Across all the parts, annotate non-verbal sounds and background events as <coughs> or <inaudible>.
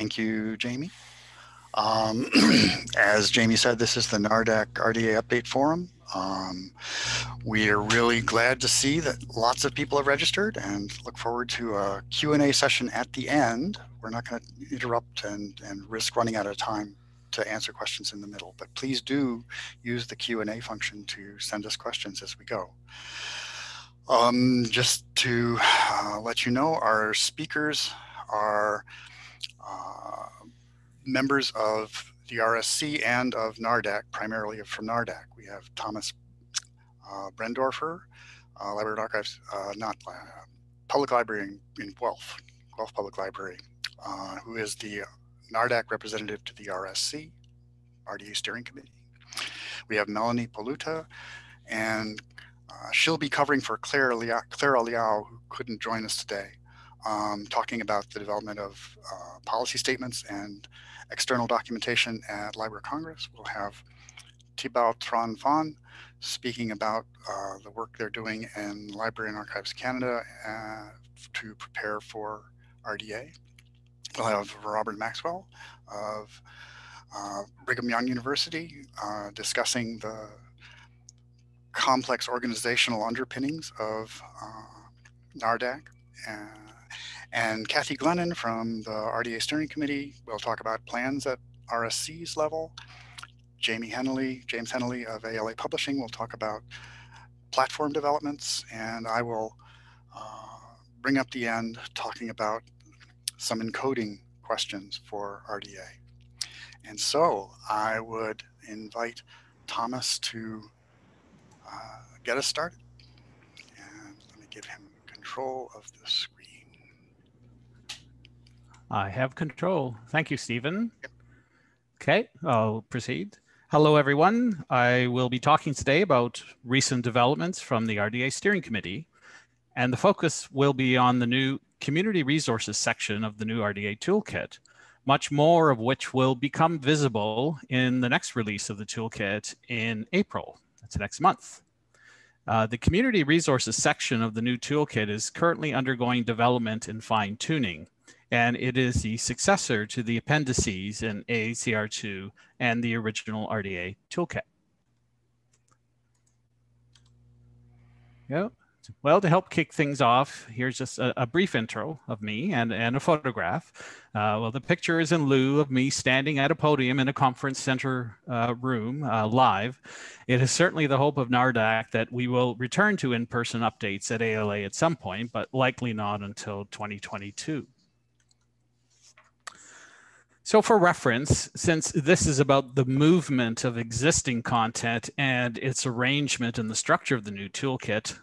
Thank you, Jamie. Um, <clears throat> as Jamie said, this is the NARDAC RDA Update Forum. Um, we are really glad to see that lots of people have registered and look forward to a Q&A session at the end. We're not going to interrupt and, and risk running out of time to answer questions in the middle, but please do use the Q&A function to send us questions as we go. Um, just to uh, let you know, our speakers are members of the RSC and of NARDAC, primarily from NARDAC. We have Thomas uh, Brenndorfer, uh, Library and Archives, uh, not uh, Public Library in, in, Guelph, Guelph Public Library, uh, who is the NARDAC representative to the RSC, RDA Steering Committee. We have Melanie Polutta, and uh, she'll be covering for Claire, Liao, Claire Liao, who couldn't join us today, um, talking about the development of uh, policy statements and external documentation at Library of Congress. We'll have Thi Bao Tran Phan speaking about uh, the work they're doing in Library and Archives Canada uh, to prepare for RDA. We'll have Robert Maxwell of uh, Brigham Young University uh, discussing the complex organizational underpinnings of uh, NARDAC. and Kathy Glennan from the RDA Steering Committee will talk about plans at RSC's level. Jamie Hennelly, James Hennelly of ALA Publishing will talk about platform developments, and I will uh, bring up the end talking about some encoding questions for RDA. And so I would invite Thomas to uh, get us started. And let me give him control of the screen. I have control. Thank you, Stephen. Okay, I'll proceed. Hello, everyone. I will be talking today about recent developments from the RDA Steering Committee, and the focus will be on the new Community Resources section of the new RDA Toolkit, much more of which will become visible in the next release of the toolkit in April. That's next month. Uh, the Community Resources section of the new toolkit is currently undergoing development and fine tuning and it is the successor to the appendices in AACR2 and the original RDA toolkit. Yep. Well, to help kick things off, here's just a, a brief intro of me and, and a photograph. Uh, well, the picture is in lieu of me standing at a podium in a conference center uh, room uh, live. It is certainly the hope of NARDAC that we will return to in-person updates at ALA at some point, but likely not until 2022. So for reference, since this is about the movement of existing content and its arrangement and the structure of the new toolkit,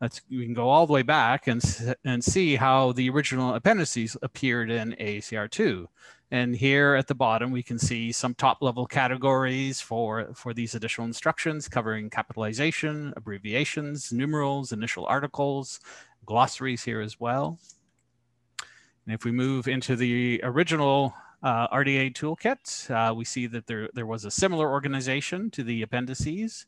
let's, we can go all the way back and, and see how the original appendices appeared in AACR2. And here at the bottom, we can see some top level categories for, for these additional instructions covering capitalization, abbreviations, numerals, initial articles, glossaries here as well. And if we move into the original uh, RDA toolkit. Uh, we see that there, there was a similar organization to the appendices,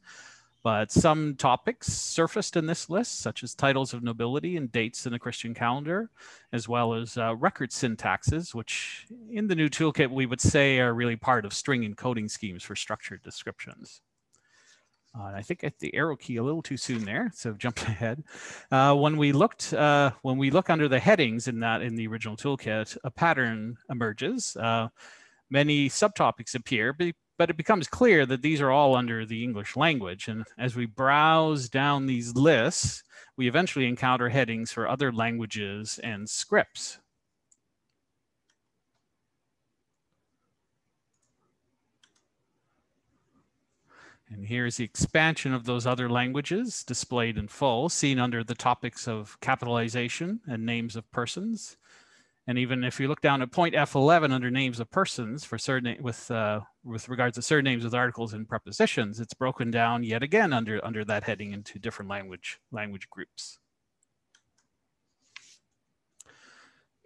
but some topics surfaced in this list, such as titles of nobility and dates in the Christian calendar, as well as uh, record syntaxes, which in the new toolkit we would say are really part of string encoding schemes for structured descriptions. Uh, I think at the arrow key a little too soon there, so <laughs> jump ahead. Uh, when we looked, uh, when we look under the headings in that in the original toolkit, a pattern emerges. Uh, many subtopics appear, but, but it becomes clear that these are all under the English language. And as we browse down these lists, we eventually encounter headings for other languages and scripts. And here's the expansion of those other languages displayed in full, seen under the topics of capitalization and names of persons. And even if you look down at point F11 under names of persons for certain with uh, with regards to surnames with articles and prepositions, it's broken down yet again under under that heading into different language language groups.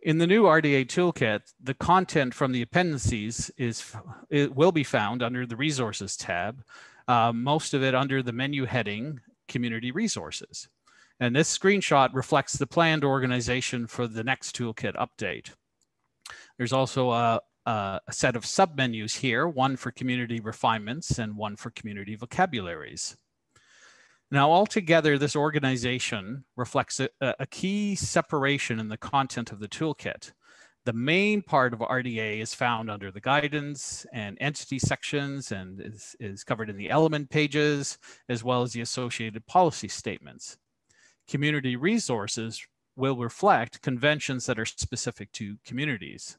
In the new RDA toolkit, the content from the appendices is it will be found under the resources tab, uh, most of it under the menu heading, Community Resources. And this screenshot reflects the planned organization for the next toolkit update. There's also a, a, set of submenus here, one for community refinements and one for community vocabularies. Now, altogether, this organization reflects a, a, key separation in the content of the toolkit. The main part of RDA is found under the guidance and entity sections and is, is covered in the element pages, as well as the associated policy statements. Community resources will reflect conventions that are specific to communities.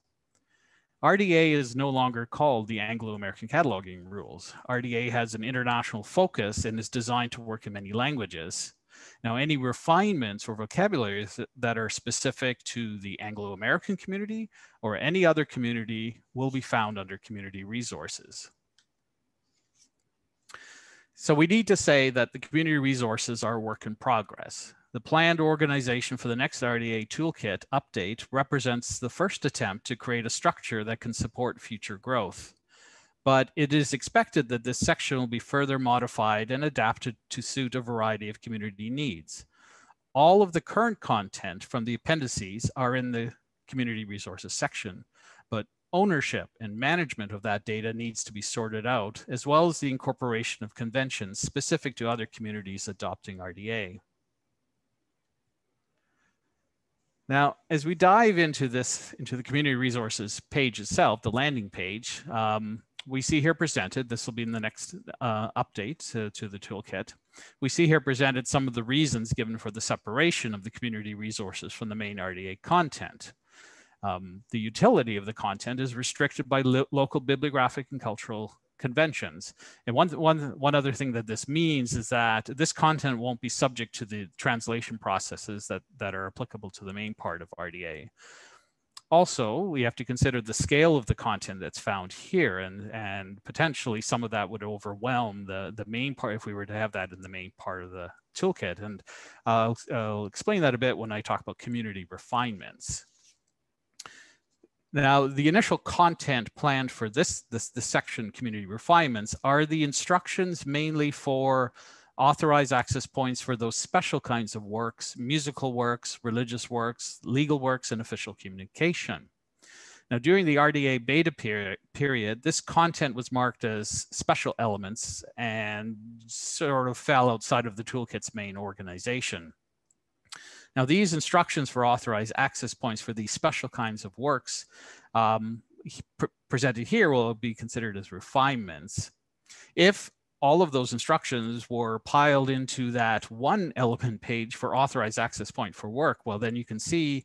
RDA is no longer called the Anglo-American Cataloging Rules. RDA has an international focus and is designed to work in many languages. Now, any refinements or vocabularies that are specific to the Anglo-American community or any other community will be found under community resources. So we need to say that the community resources are a work in progress. The planned organization for the next RDA toolkit update represents the first attempt to create a structure that can support future growth. But it is expected that this section will be further modified and adapted to suit a variety of community needs. All of the current content from the appendices are in the community resources section, but ownership and management of that data needs to be sorted out, as well as the incorporation of conventions specific to other communities adopting RDA. Now, as we dive into this, into the community resources page itself, the landing page, um, we see here presented, this will be in the next uh, update to, to, the toolkit. We see here presented some of the reasons given for the separation of the community resources from the main RDA content. Um, the utility of the content is restricted by lo local bibliographic and cultural conventions. And one, one, one other thing that this means is that this content won't be subject to the translation processes that, that are applicable to the main part of RDA. Also, we have to consider the scale of the content that's found here and, and potentially some of that would overwhelm the, the main part if we were to have that in the main part of the toolkit. And uh, I'll explain that a bit when I talk about community refinements. Now, the initial content planned for this, this, this section, community refinements, are the instructions mainly for authorized access points for those special kinds of works, musical works, religious works, legal works, and official communication. Now, during the RDA beta period, this content was marked as special elements and sort of fell outside of the toolkit's main organization. Now, these instructions for authorized access points for these special kinds of works um, pr presented here will be considered as refinements. If all of those instructions were piled into that one element page for authorized access point for work, well, then you can see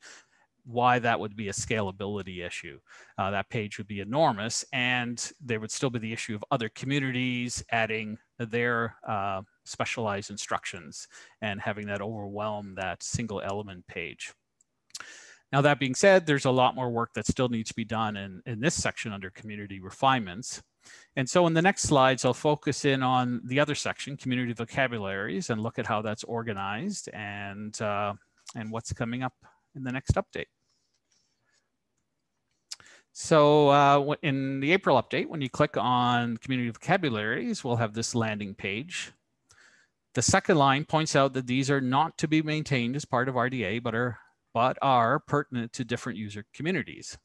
why that would be a scalability issue. Uh, that page would be enormous and there would still be the issue of other communities adding their uh, specialized instructions and having that overwhelm that single element page. Now, that being said, there's a lot more work that still needs to be done in, in this section under community refinements. And so in the next slides, I'll focus in on the other section, community vocabularies, and look at how that's organized and, uh, and what's coming up in the next update. So uh, in the April update, when you click on community vocabularies, we'll have this landing page. The second line points out that these are not to be maintained as part of RDA, but are, but are pertinent to different user communities.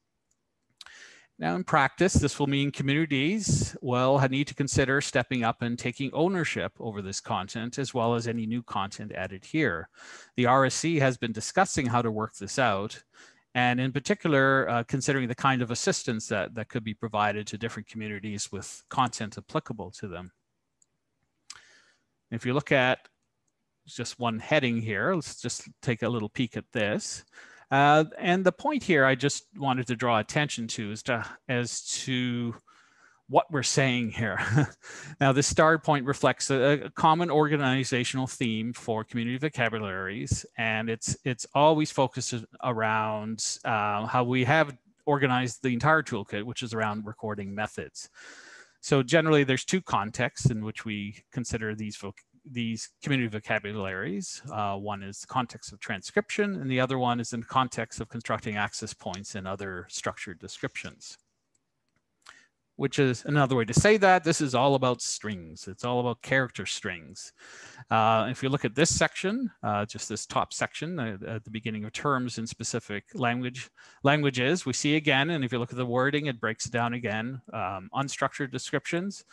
Now in practice, this will mean communities will need to consider stepping up and taking ownership over this content as well as any new content added here. The RSC has been discussing how to work this out and in particular, uh, considering the kind of assistance that, that could be provided to different communities with content applicable to them. If you look at just one heading here, let's just take a little peek at this. Uh, and the point here I just wanted to draw attention to is to, as to what we're saying here. <laughs> now, the start point reflects a, a, common organizational theme for community vocabularies, and it's it's always focused around uh, how we have organized the entire toolkit, which is around recording methods. So generally, there's two contexts in which we consider these these community vocabularies. Uh, one is the context of transcription, and the other one is in the context of constructing access points and other structured descriptions. which is another way to say that. This is all about strings. It's all about character strings. Uh, if you look at this section, uh, just this top section uh, at the beginning of terms in specific language languages, we see again, and if you look at the wording, it breaks down again, um, unstructured descriptions.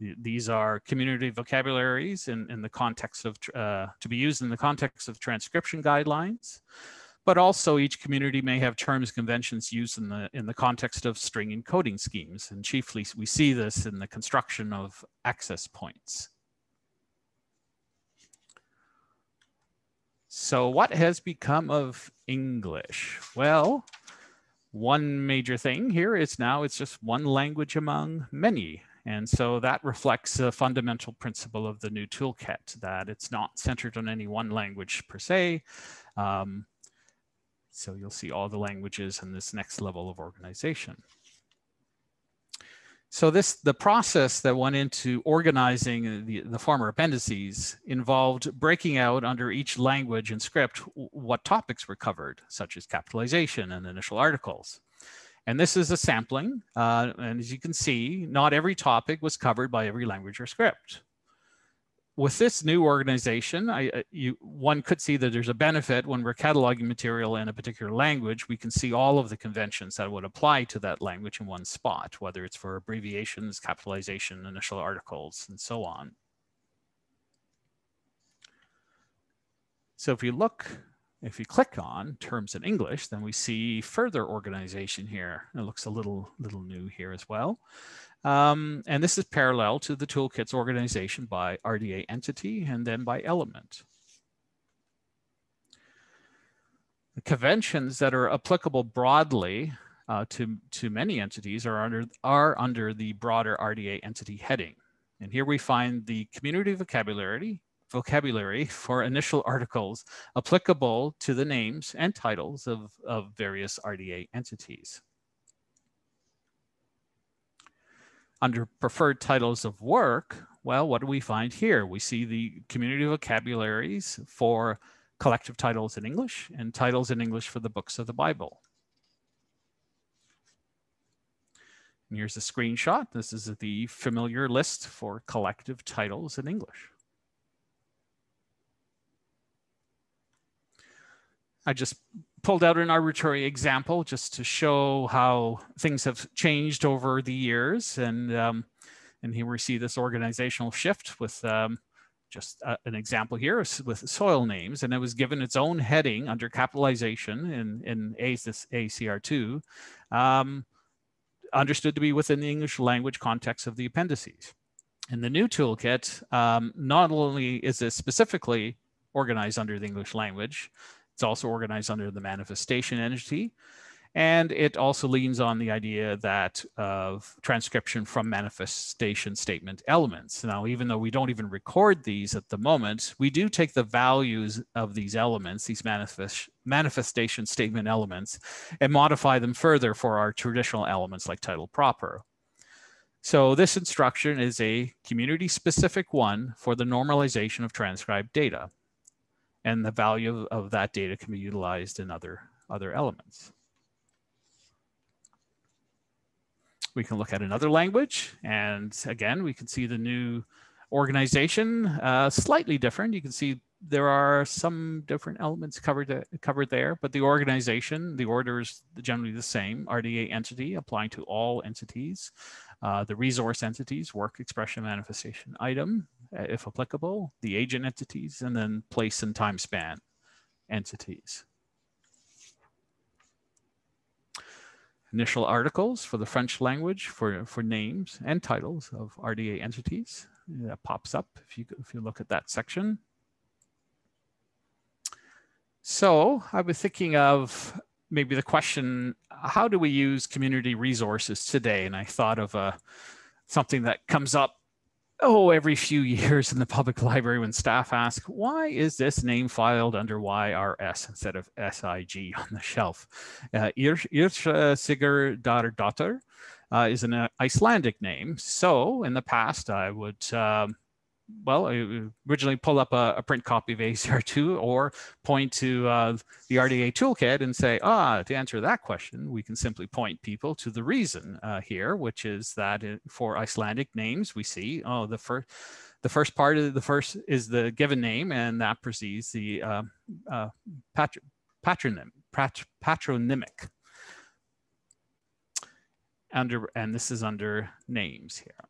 These are community vocabularies in, in the context of, uh, to be used in the context of transcription guidelines. But also each community may have terms conventions used in the in the context of string encoding schemes and chiefly we see this in the construction of access points. So what has become of english? Well one major thing here is now it's just one language among many and so that reflects a fundamental principle of the new toolkit that it's not centered on any one language per se um, so you'll see all the languages in this next level of organization. So this the process that went into organizing the, the former appendices involved breaking out under each language and script what topics were covered, such as capitalization and initial articles. And this is a sampling. Uh, and as you can see, not every topic was covered by every language or script with this new organization, I, uh, you, one could see that there's a benefit when we're cataloging material in a particular language, we can see all of the conventions that would apply to that language in one spot, whether it's for abbreviations, capitalization, initial articles, and so on. So if you look, if you click on terms in English, then we see further organization here. It looks a little, little new here as well. Um, and this is parallel to the toolkit's organization by RDA entity and then by element. The conventions that are applicable broadly uh, to, to many entities are under, are under the broader RDA entity heading. And here we find the community vocabulary, vocabulary for initial articles applicable to the names and titles of, of various RDA entities. Under preferred titles of work, well, what do we find here? We see the community vocabularies for collective titles in English and titles in English for the books of the Bible. And here's a screenshot. This is the familiar list for collective titles in English. I just pulled out an arbitrary example just to show how things have changed over the years. And, um, and here we see this organizational shift with um, just uh, an example here with soil names. And it was given its own heading under capitalization in, in AACR2, um, understood to be within the English language context of the appendices. In the new toolkit, um, not only is this specifically organized under the English language, it's also organized under the manifestation entity. And it also leans on the idea that of transcription from manifestation statement elements. Now, even though we don't even record these at the moment, we do take the values of these elements, these manifest, manifestation statement elements, and modify them further for our traditional elements like title proper. So this instruction is a community specific one for the normalization of transcribed data and the value of, that data can be utilized in other, other elements. We can look at another language, and again, we can see the new organization uh, slightly different. You can see there are some different elements covered uh, covered there, but the organization, the order is generally the same. RDA entity applying to all entities. Uh, the resource entities, work expression manifestation item, if applicable, the agent entities, and then place and time span entities. Initial articles for the French language for, for names and titles of RDA entities. That pops up if you, if you look at that section. So I was thinking of maybe the question, how do we use community resources today? And I thought of uh, something that comes up oh, every few <laughs> years in the public library when staff ask, why is this name filed under YRS instead of SIG <laughs> on the shelf? Uh, Irsigar uh, is an uh, Icelandic name. So in the past, I would um, well, originally pull up a, a, print copy of AACR2 <laughs> or point to uh, the RDA toolkit and say, ah, to answer that question, we can simply point people to the reason uh, here, which is that for Icelandic names, we see, oh, the first, the first part of the first is the given name and that precedes the uh, uh, patr patronym, pat patronymic. Under, and this is under names here.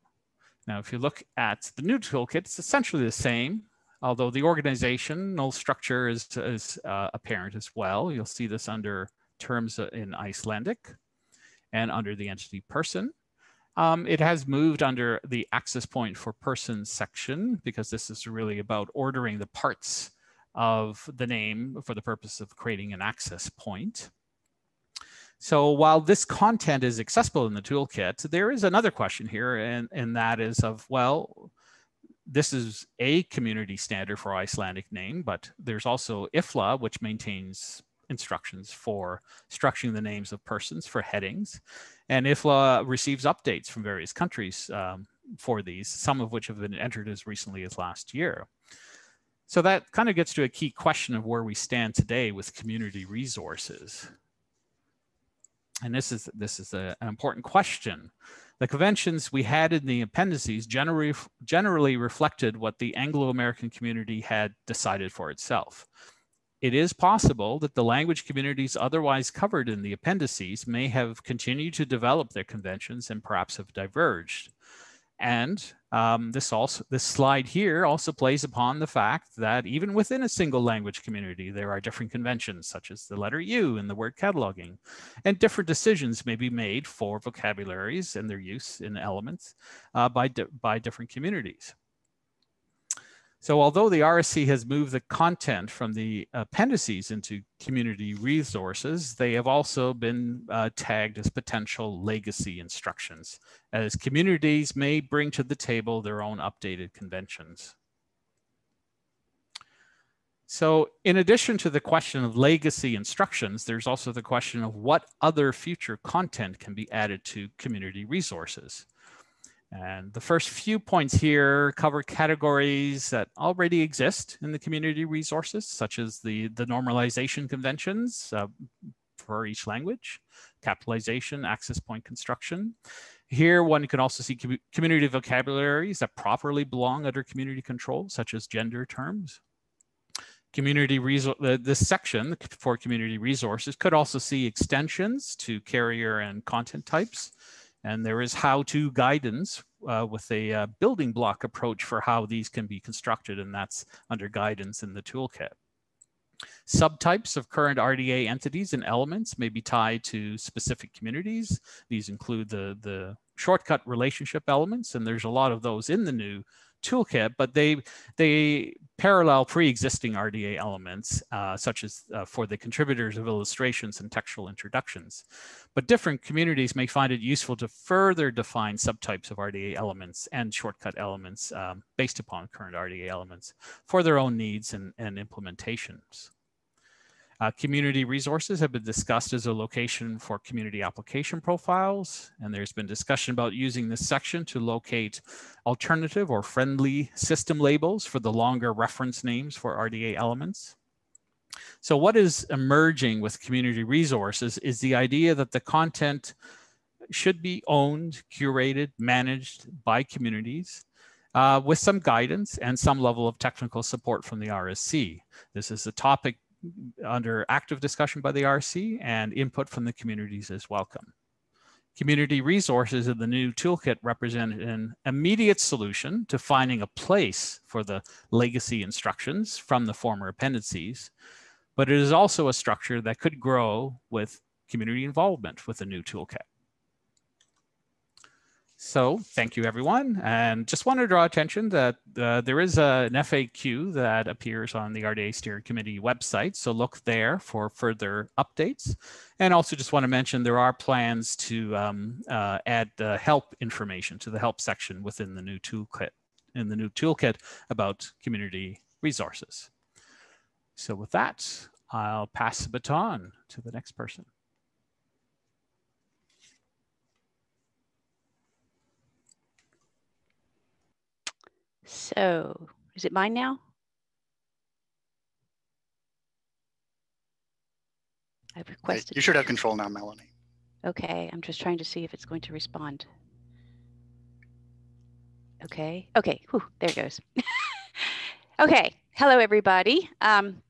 Now, if you look at the new toolkit, it's essentially the same, although the organizational structure is, is uh, apparent as well. You'll see this under terms in Icelandic and under the entity person. Um, it has moved under the access point for person section because this is really about ordering the parts of the name for the purpose of creating an access point. So while this content is accessible in the toolkit, there is another question here, and, and that is of, well, this is a community standard for Icelandic name, but there's also IFLA, which maintains instructions for structuring the names of persons for headings. And IFLA receives updates from various countries um, for these, some of which have been entered as recently as last year. So that kind of gets to a key question of where we stand today with community resources and this is this is a, an important question. The conventions we had in the appendices generally generally reflected what the Anglo-American community had decided for itself. It is possible that the language communities otherwise covered in the appendices may have continued to develop their conventions and perhaps have diverged. And um, this also this slide here also plays upon the fact that even within a single language community, there are different conventions, such as the letter U in the word cataloging, and different decisions may be made for vocabularies and their use in elements uh, by, di by different communities. So although the RSC has moved the content from the appendices into community resources, they have also been uh, tagged as potential legacy instructions, as communities may bring to the table their own updated conventions. So in addition to the question of legacy instructions, there's also the question of what other future content can be added to community resources. And the first few points here cover categories that already exist in the community resources, such as the, the normalization conventions uh, for each language, capitalization, access point construction. Here, one can also see com community vocabularies that properly belong under community control, such as gender terms. Community resource, this section for community resources could also see extensions to carrier and content types, and there is how-to guidance uh, with a uh, building block approach for how these can be constructed, and that's under guidance in the toolkit. Subtypes of current RDA entities and elements may be tied to specific communities. These include the, the shortcut relationship elements, and there's a lot of those in the new toolkit, but they they parallel pre-existing RDA elements, uh, such as uh, for the contributors of illustrations and textual introductions. But different communities may find it useful to further define subtypes of RDA elements and shortcut elements um, based upon current RDA elements for their own needs and, and implementations. Uh, community resources have been discussed as a location for community application profiles, and there's been discussion about using this section to locate alternative or friendly system labels for the longer reference names for RDA elements. So what is emerging with community resources is the idea that the content should be owned, curated, managed by communities uh, with some guidance and some level of technical support from the RSC. This is a topic under active discussion by the RC and input from the communities is welcome. Community resources in the new toolkit represent an immediate solution to finding a place for the legacy instructions from the former appendices, but it is also a structure that could grow with community involvement with the new toolkit. So thank you, everyone. And just want to draw attention that uh, there is a, an FAQ that appears on the RDA Steering Committee website. So look there for further updates. And also just want to mention there are plans to um, uh, add uh, help information to the help section within the new toolkit, in the new toolkit about community resources. So with that, I'll pass the baton to the next person. So is it mine now? I've requested. You should have control now, Melanie. Okay, I'm just trying to see if it's going to respond. Okay, okay, Whew, there it goes. <laughs> okay, hello everybody. Um,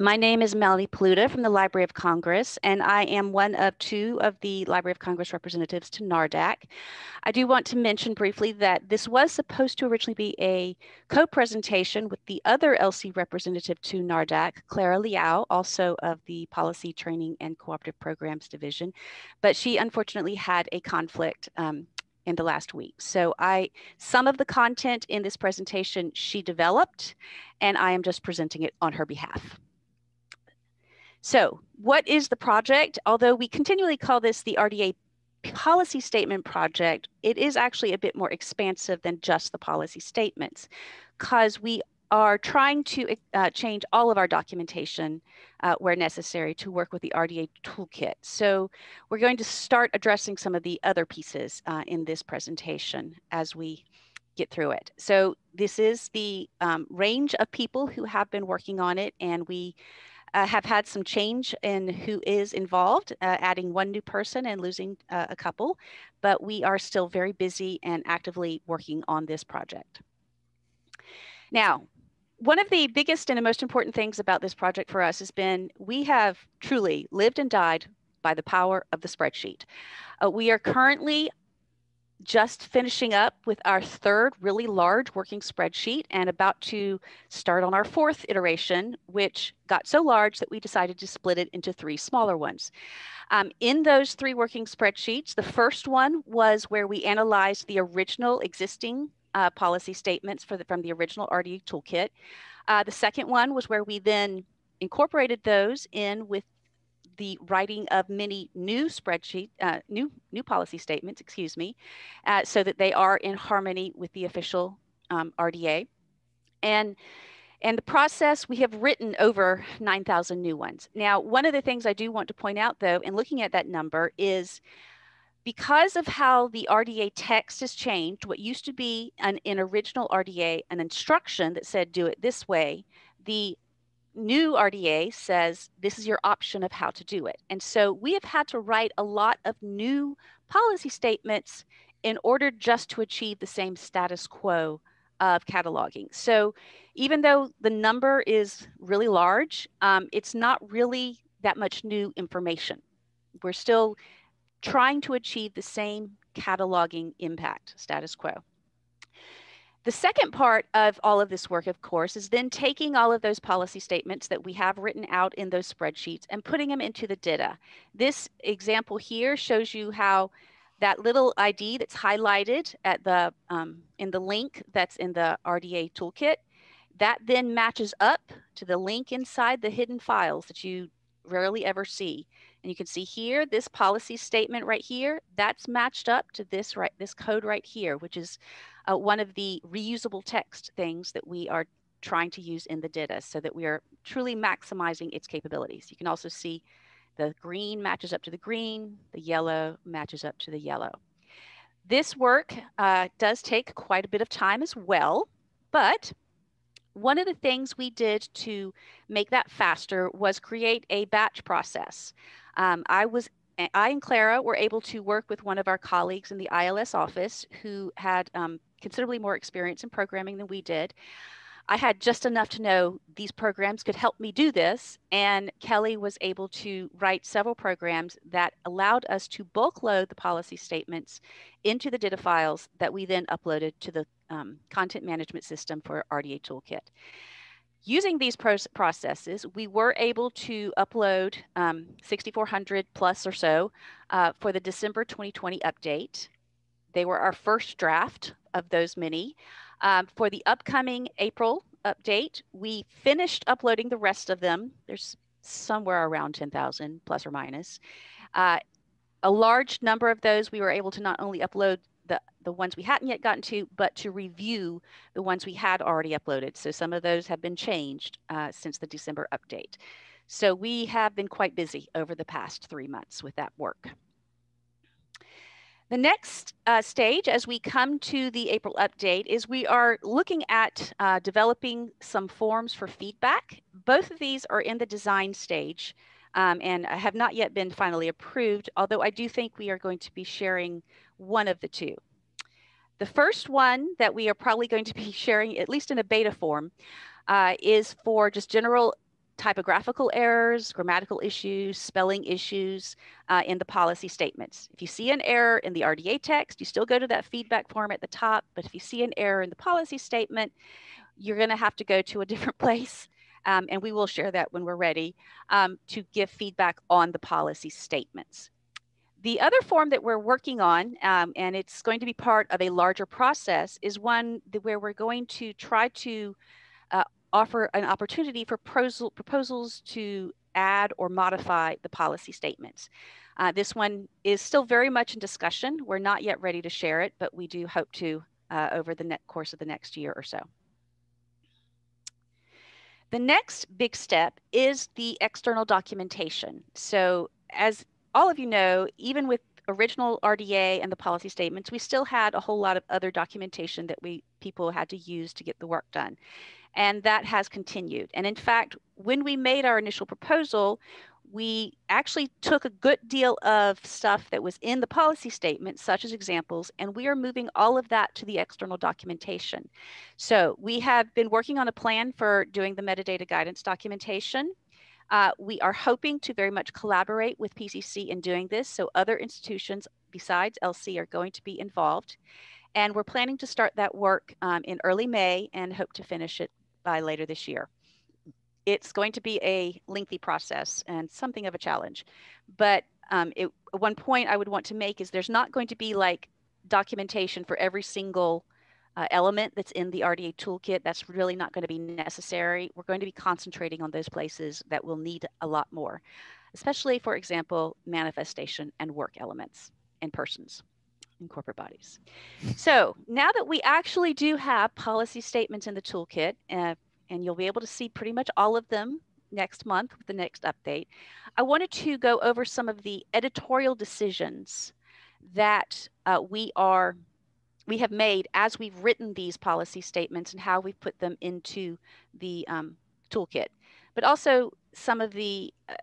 my name is Melanie Polutta from the Library of Congress, and I am one of two of the Library of Congress representatives to NARDAC. I do want to mention briefly that this was supposed to originally be a co-presentation with the other LC representative to NARDAC, Clara Liao, also of the Policy Training and Cooperative Programs Division, but she unfortunately had a conflict um, in the last week. So I, some of the content in this presentation she developed, and I am just presenting it on her behalf. So what is the project? Although we continually call this the RDA policy statement project, it is actually a bit more expansive than just the policy statements because we are trying to uh, change all of our documentation uh, where necessary to work with the RDA toolkit. So we're going to start addressing some of the other pieces uh, in this presentation as we get through it. So this is the um, range of people who have been working on it and we uh, have had some change in who is involved, uh, adding one new person and losing uh, a couple, but we are still very busy and actively working on this project. Now, one of the biggest and the most important things about this project for us has been we have truly lived and died by the power of the spreadsheet. Uh, we are currently just finishing up with our third really large working spreadsheet and about to start on our fourth iteration, which got so large that we decided to split it into three smaller ones. Um, in those three working spreadsheets, the first one was where we analyzed the original existing uh, policy statements for the, from the original RDA toolkit. Uh, the second one was where we then incorporated those in with the writing of many new spreadsheet, uh, new new policy statements, excuse me, uh, so that they are in harmony with the official um, RDA. And and the process, we have written over 9,000 new ones. Now, one of the things I do want to point out, though, in looking at that number, is because of how the RDA text has changed, what used to be an, an original RDA, an instruction that said do it this way, the new RDA says this is your option of how to do it. And so we have had to write a lot of new policy statements in order just to achieve the same status quo of cataloging. So even though the number is really large, um, it's not really that much new information. We're still trying to achieve the same cataloging impact status quo. The second part of all of this work, of course, is then taking all of those policy statements that we have written out in those spreadsheets and putting them into the DITA. This example here shows you how that little ID that's highlighted at the um, in the link that's in the RDA toolkit, that then matches up to the link inside the hidden files that you rarely ever see. And you can see here, this policy statement right here, that's matched up to this right this code right here, which is uh, one of the reusable text things that we are trying to use in the DITA so that we are truly maximizing its capabilities. You can also see the green matches up to the green, the yellow matches up to the yellow. This work uh, does take quite a bit of time as well, but one of the things we did to make that faster was create a batch process. Um, I was I and Clara were able to work with one of our colleagues in the ILS office who had um, considerably more experience in programming than we did. I had just enough to know these programs could help me do this. And Kelly was able to write several programs that allowed us to bulk load the policy statements into the DITA files that we then uploaded to the um, content management system for RDA Toolkit. Using these processes, we were able to upload um, 6,400 plus or so uh, for the December 2020 update. They were our first draft of those many. Um, for the upcoming April update, we finished uploading the rest of them. There's somewhere around 10,000 plus or minus. Uh, a large number of those we were able to not only upload the, the ones we hadn't yet gotten to, but to review the ones we had already uploaded. So some of those have been changed uh, since the December update. So we have been quite busy over the past three months with that work. The next uh, stage as we come to the April update is we are looking at uh, developing some forms for feedback. Both of these are in the design stage um, and have not yet been finally approved, although I do think we are going to be sharing one of the two. The first one that we are probably going to be <laughs> sharing, at least in a beta form, uh, is for just general typographical errors, grammatical issues, spelling issues uh, in the policy statements. If you see an error in the RDA text, you still go to that feedback form at the top. But if you see an error in the policy statement, you're going to have to go to a <laughs> different place. Um, and we will share that when we're ready um, to give feedback on the policy statements. The other form that we're working on, um, and it's going to be part of a larger process, is one where we're going to try to offer an opportunity for proposal, proposals to add or modify the policy statements. Uh, this one is still very much in discussion. We're not yet ready to share it, but we do hope to uh, over the course of the next year or so. The next big step is the external documentation. So as all of you know, even with original RDA and the policy statements, we still had a whole lot of other documentation that we people had to use to get the work done and that has continued. And in fact, when we made our initial proposal, we actually took a good deal of stuff that was in the policy statement, such as examples, and we are moving all of that to the external documentation. So we have been working on a plan for doing the metadata guidance documentation. Uh, we are hoping to very much collaborate with PCC in doing this, so other institutions besides LC are going to be involved. And we're planning to start that work um, in early May and hope to finish it by later this year. It's going to be a lengthy process and something of a challenge. But um, it, one point I would want to make is there's not going to be like documentation for every single uh, element that's in the RDA toolkit. That's really not going to be necessary. We're going to be concentrating on those places that will need a lot more, especially, for example, manifestation and work elements and persons in corporate bodies. <laughs> So now that we actually do have policy statements in the toolkit, uh, and you'll be able to see pretty much all of them next month with the next update, I wanted to go over some of the editorial decisions that uh, we are we have made as we've written these policy statements and how we've put them into the um, toolkit, but also some of the uh,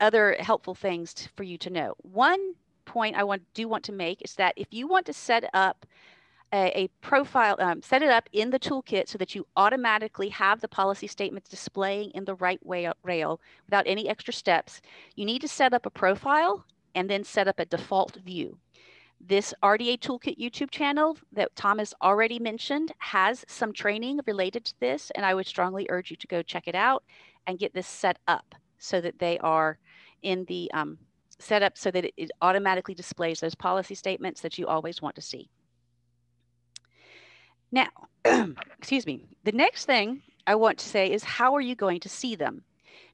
other helpful things for you to know. One point I want do want to make is that if you want to set up a, a profile, um, set it up in the toolkit so that you automatically have the policy statements displaying in the right way rail without any extra steps, you need to set up a profile and then set up a default view. This RDA Toolkit YouTube channel that Tom has already mentioned has some training related to this, and I would strongly urge you to go check it out and get this set up so that they are in the um, set up so that it, automatically displays those policy statements that you always want to see. Now, <clears throat> excuse me, the next thing I want to say is how are you going to see them?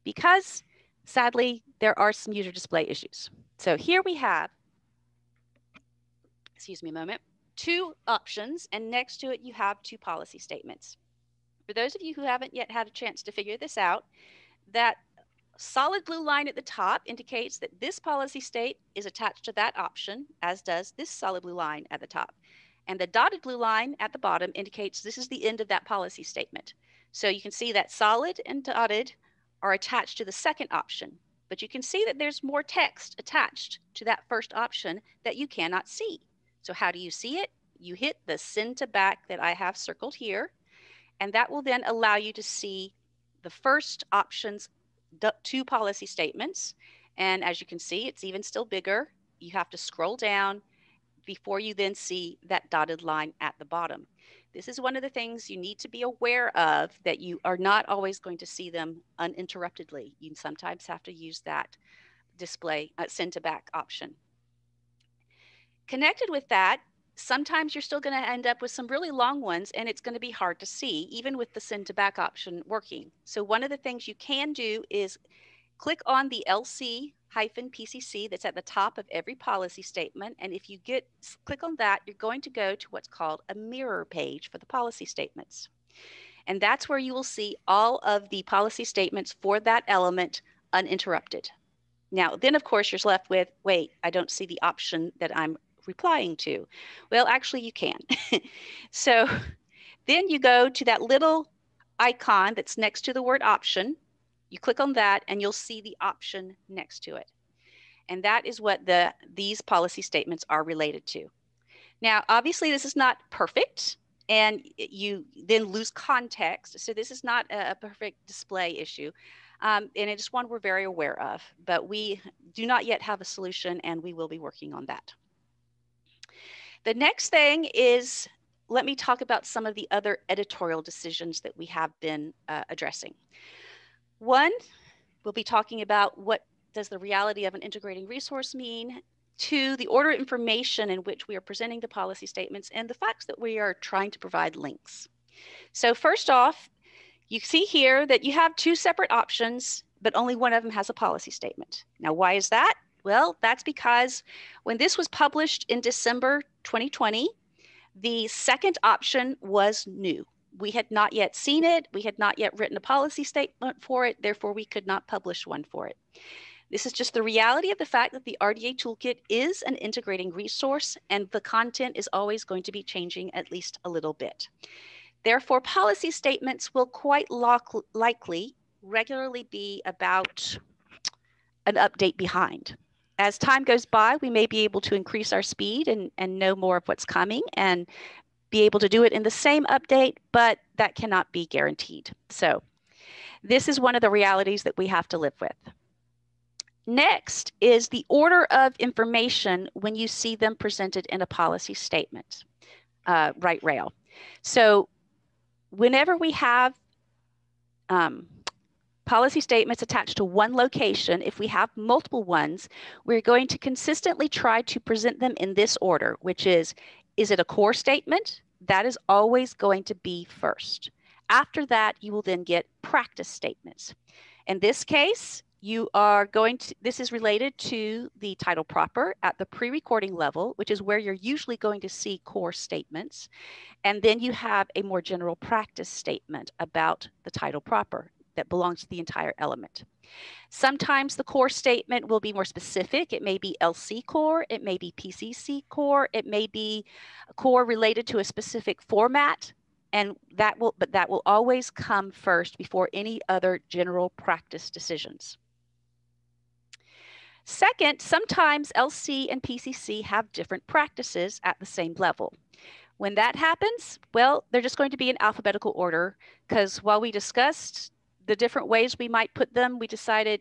Because sadly, there are some user display issues. So here we have, excuse me a moment, two options, and next to it you have two policy statements. For those of you who haven't yet had a chance to figure this out, that solid blue line at the top indicates that this policy state is attached to that option, as does this solid blue line at the top. And the dotted blue line at the bottom indicates this is the end of that policy statement. So you can see that solid and dotted are attached to the second option, but you can see that there's more text attached to that first option that you cannot see. So how do you see it? You hit the send to back that I have circled here, and that will then allow you to see the first option's two policy statements. And as you can see, it's even still bigger. You have to scroll down before you then see that dotted line at the bottom. This is one of the things you need to be aware of that you are not always going to see them uninterruptedly. You sometimes have to use that display uh, send to back option. Connected with that sometimes you're still going to end up with some really long ones and it's going to be hard to see even with the send to back option working. So one of the things you can do is click on the LC hyphen PCC that's at the top of every policy statement. And if you get click on that, you're going to go to what's called a mirror page for the policy statements. And that's where you will see all of the policy statements for that element uninterrupted. Now, then of course you're left with, wait, I don't see the option that I'm replying to? Well, actually you can. <laughs> so then you go to that little icon that's next to the word option. You click on that and you'll see the option next to it. And that is what the these policy statements are related to. Now, obviously this is not perfect and you then lose context. So this is not a, perfect display issue. Um, and it is one we're very aware of, but we do not yet have a solution and we will be working on that. The next thing is, let me talk about some of the other editorial decisions that we have been uh, addressing. One, we'll be talking about what does the reality of an integrating resource mean? Two, the order of information in which we are presenting the policy statements and the facts that we are trying to provide links. So first off, you see here that you have two separate options, but only one of them has a policy statement. Now, why is that? Well, that's because when this was published in December 2020, the second option was new. We had not yet seen it. We had not yet written a policy statement for it. Therefore, we could not publish one for it. This is just the reality of the fact that the RDA toolkit is an integrating resource and the content is always going to be changing at least a little bit. Therefore, policy statements will quite likely regularly be about an update behind. As time goes by, we may be able to increase our speed and, and know more of what's coming and be able to do it in the same update, but that cannot be guaranteed. So this is one of the realities that we have to live with. Next is the order of information when you see them presented in a policy statement, uh, right rail. So whenever we have um, policy statements attached to one location, if we have multiple ones, we're going to consistently try to present them in this order, which is, is it a core statement? That is always going to be first. After that, you will then get practice statements. In this case, you are going to, this is related to the title proper at the pre-recording level, which is where you're usually going to see core statements. And then you have a more general practice statement about the title proper that belongs to the entire element. Sometimes the core statement will be more specific. It may be LC core, it may be PCC core, it may be core related to a specific format and that will but that will always come first before any other general practice decisions. Second, sometimes LC and PCC have different practices at the same level. When that happens, well, they're just going to be in alphabetical order because while we discussed the different ways we might put them, we decided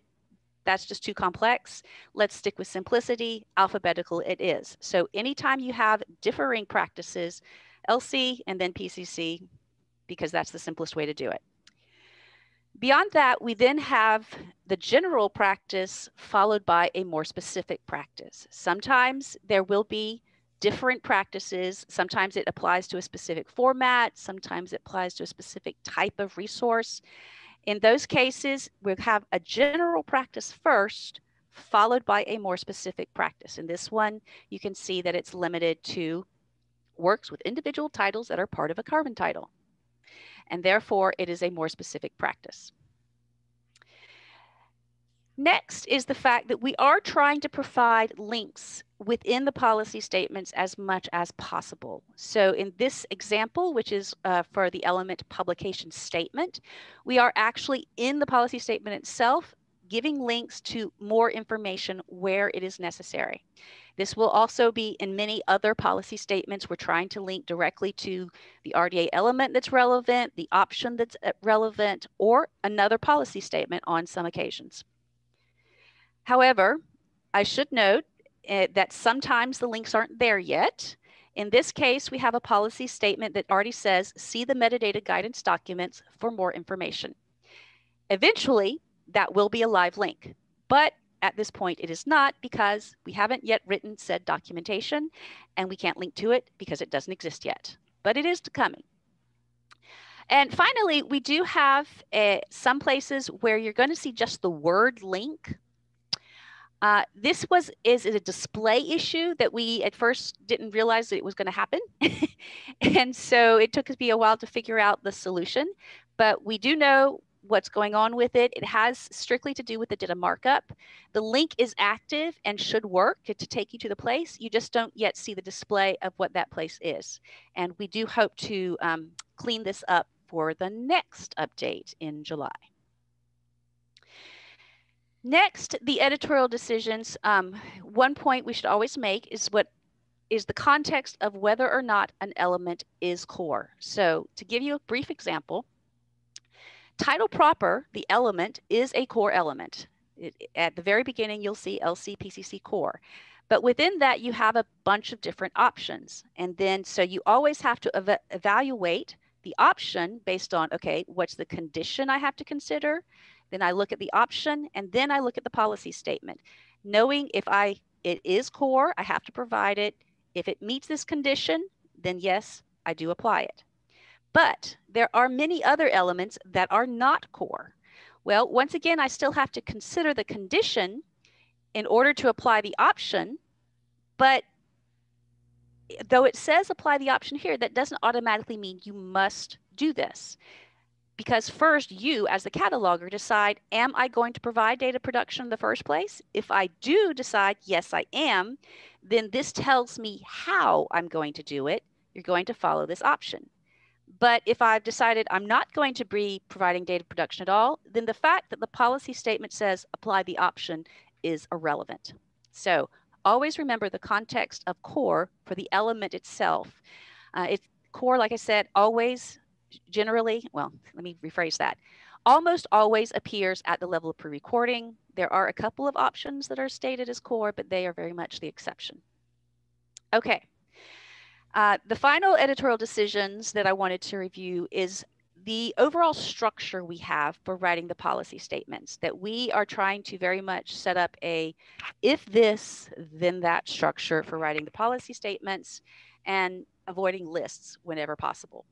that's just too complex. Let's stick with simplicity. Alphabetical it is. So anytime you have differing practices, LC and then PCC, because that's the simplest way to do it. Beyond that, we then have the general practice followed by a more specific practice. Sometimes there will be different practices. Sometimes it applies to a specific format. Sometimes it applies to a specific type of resource. In those cases, we'll have a general practice first, followed by a more specific practice. In this one, you can see that it's limited to works with individual titles that are part of a common title and therefore it is a more specific practice. Next is the fact that we are trying to provide links within the policy statements as much as possible. So in this example, which is uh, for the element publication statement, we are actually in the policy statement itself giving links to more information where it is necessary. This will also be in many other policy statements. We're trying to link directly to the RDA element that's relevant, the option that's uh, relevant, or another policy statement on some occasions. However, I should note uh, that sometimes the links aren't there yet. In this case, we have a policy statement that already says, see the metadata guidance documents for more information. Eventually, that will be a live link, but at this point, it is not because we haven't yet written said documentation and we can't link to it because it doesn't exist yet, but it is to coming. And finally, we do have uh, some places where you're going to see just the word link. Uh, this was is a display issue that we at first didn't realize that it was going to happen. <laughs> and so it took me a while to figure out the solution. But we do know what's going on with it. It has strictly to do with the data markup. The link is active and should work to, to, take you to the place. You just don't yet see the display of what that place is. And we do hope to um, clean this up for the next update in July. Next, the editorial decisions. Um, one point we should always make is what is the context of whether or not an element is core. So to give you a brief example, title proper, the element, is a core element. It, at the very beginning, you'll see LCPCC core. But within that, you have a bunch of different options. And then, so you always have to ev evaluate the option based on, okay, what's the condition I have to consider? Then I look at the option and then I look at the policy statement. Knowing if I it is core, I have to provide it. If it meets this condition, then yes, I do apply it. But there are many other elements that are not core. Well, once again, I still have to consider the condition in order to apply the option, but though it says apply the option here, that doesn't automatically mean you must do this. Because first, you as the cataloger decide, am I going to provide data production in the first place? If I do decide, yes, I am, then this tells me how I'm going to do it. You're going to follow this option. But if I've decided I'm not going to be providing data production at all, then the fact that the policy statement says apply the option is irrelevant. So always remember the context of core for the element itself. Uh, it's core, like I said, always generally, well, let me rephrase that, almost always appears at the level of pre-recording. There are a couple of options that are stated as core, but they are very much the exception. Okay. Uh, the final editorial decisions that I wanted to review is the overall structure we have for writing the policy statements that we are trying to very much set up a if this then that structure for writing the policy statements and avoiding lists whenever possible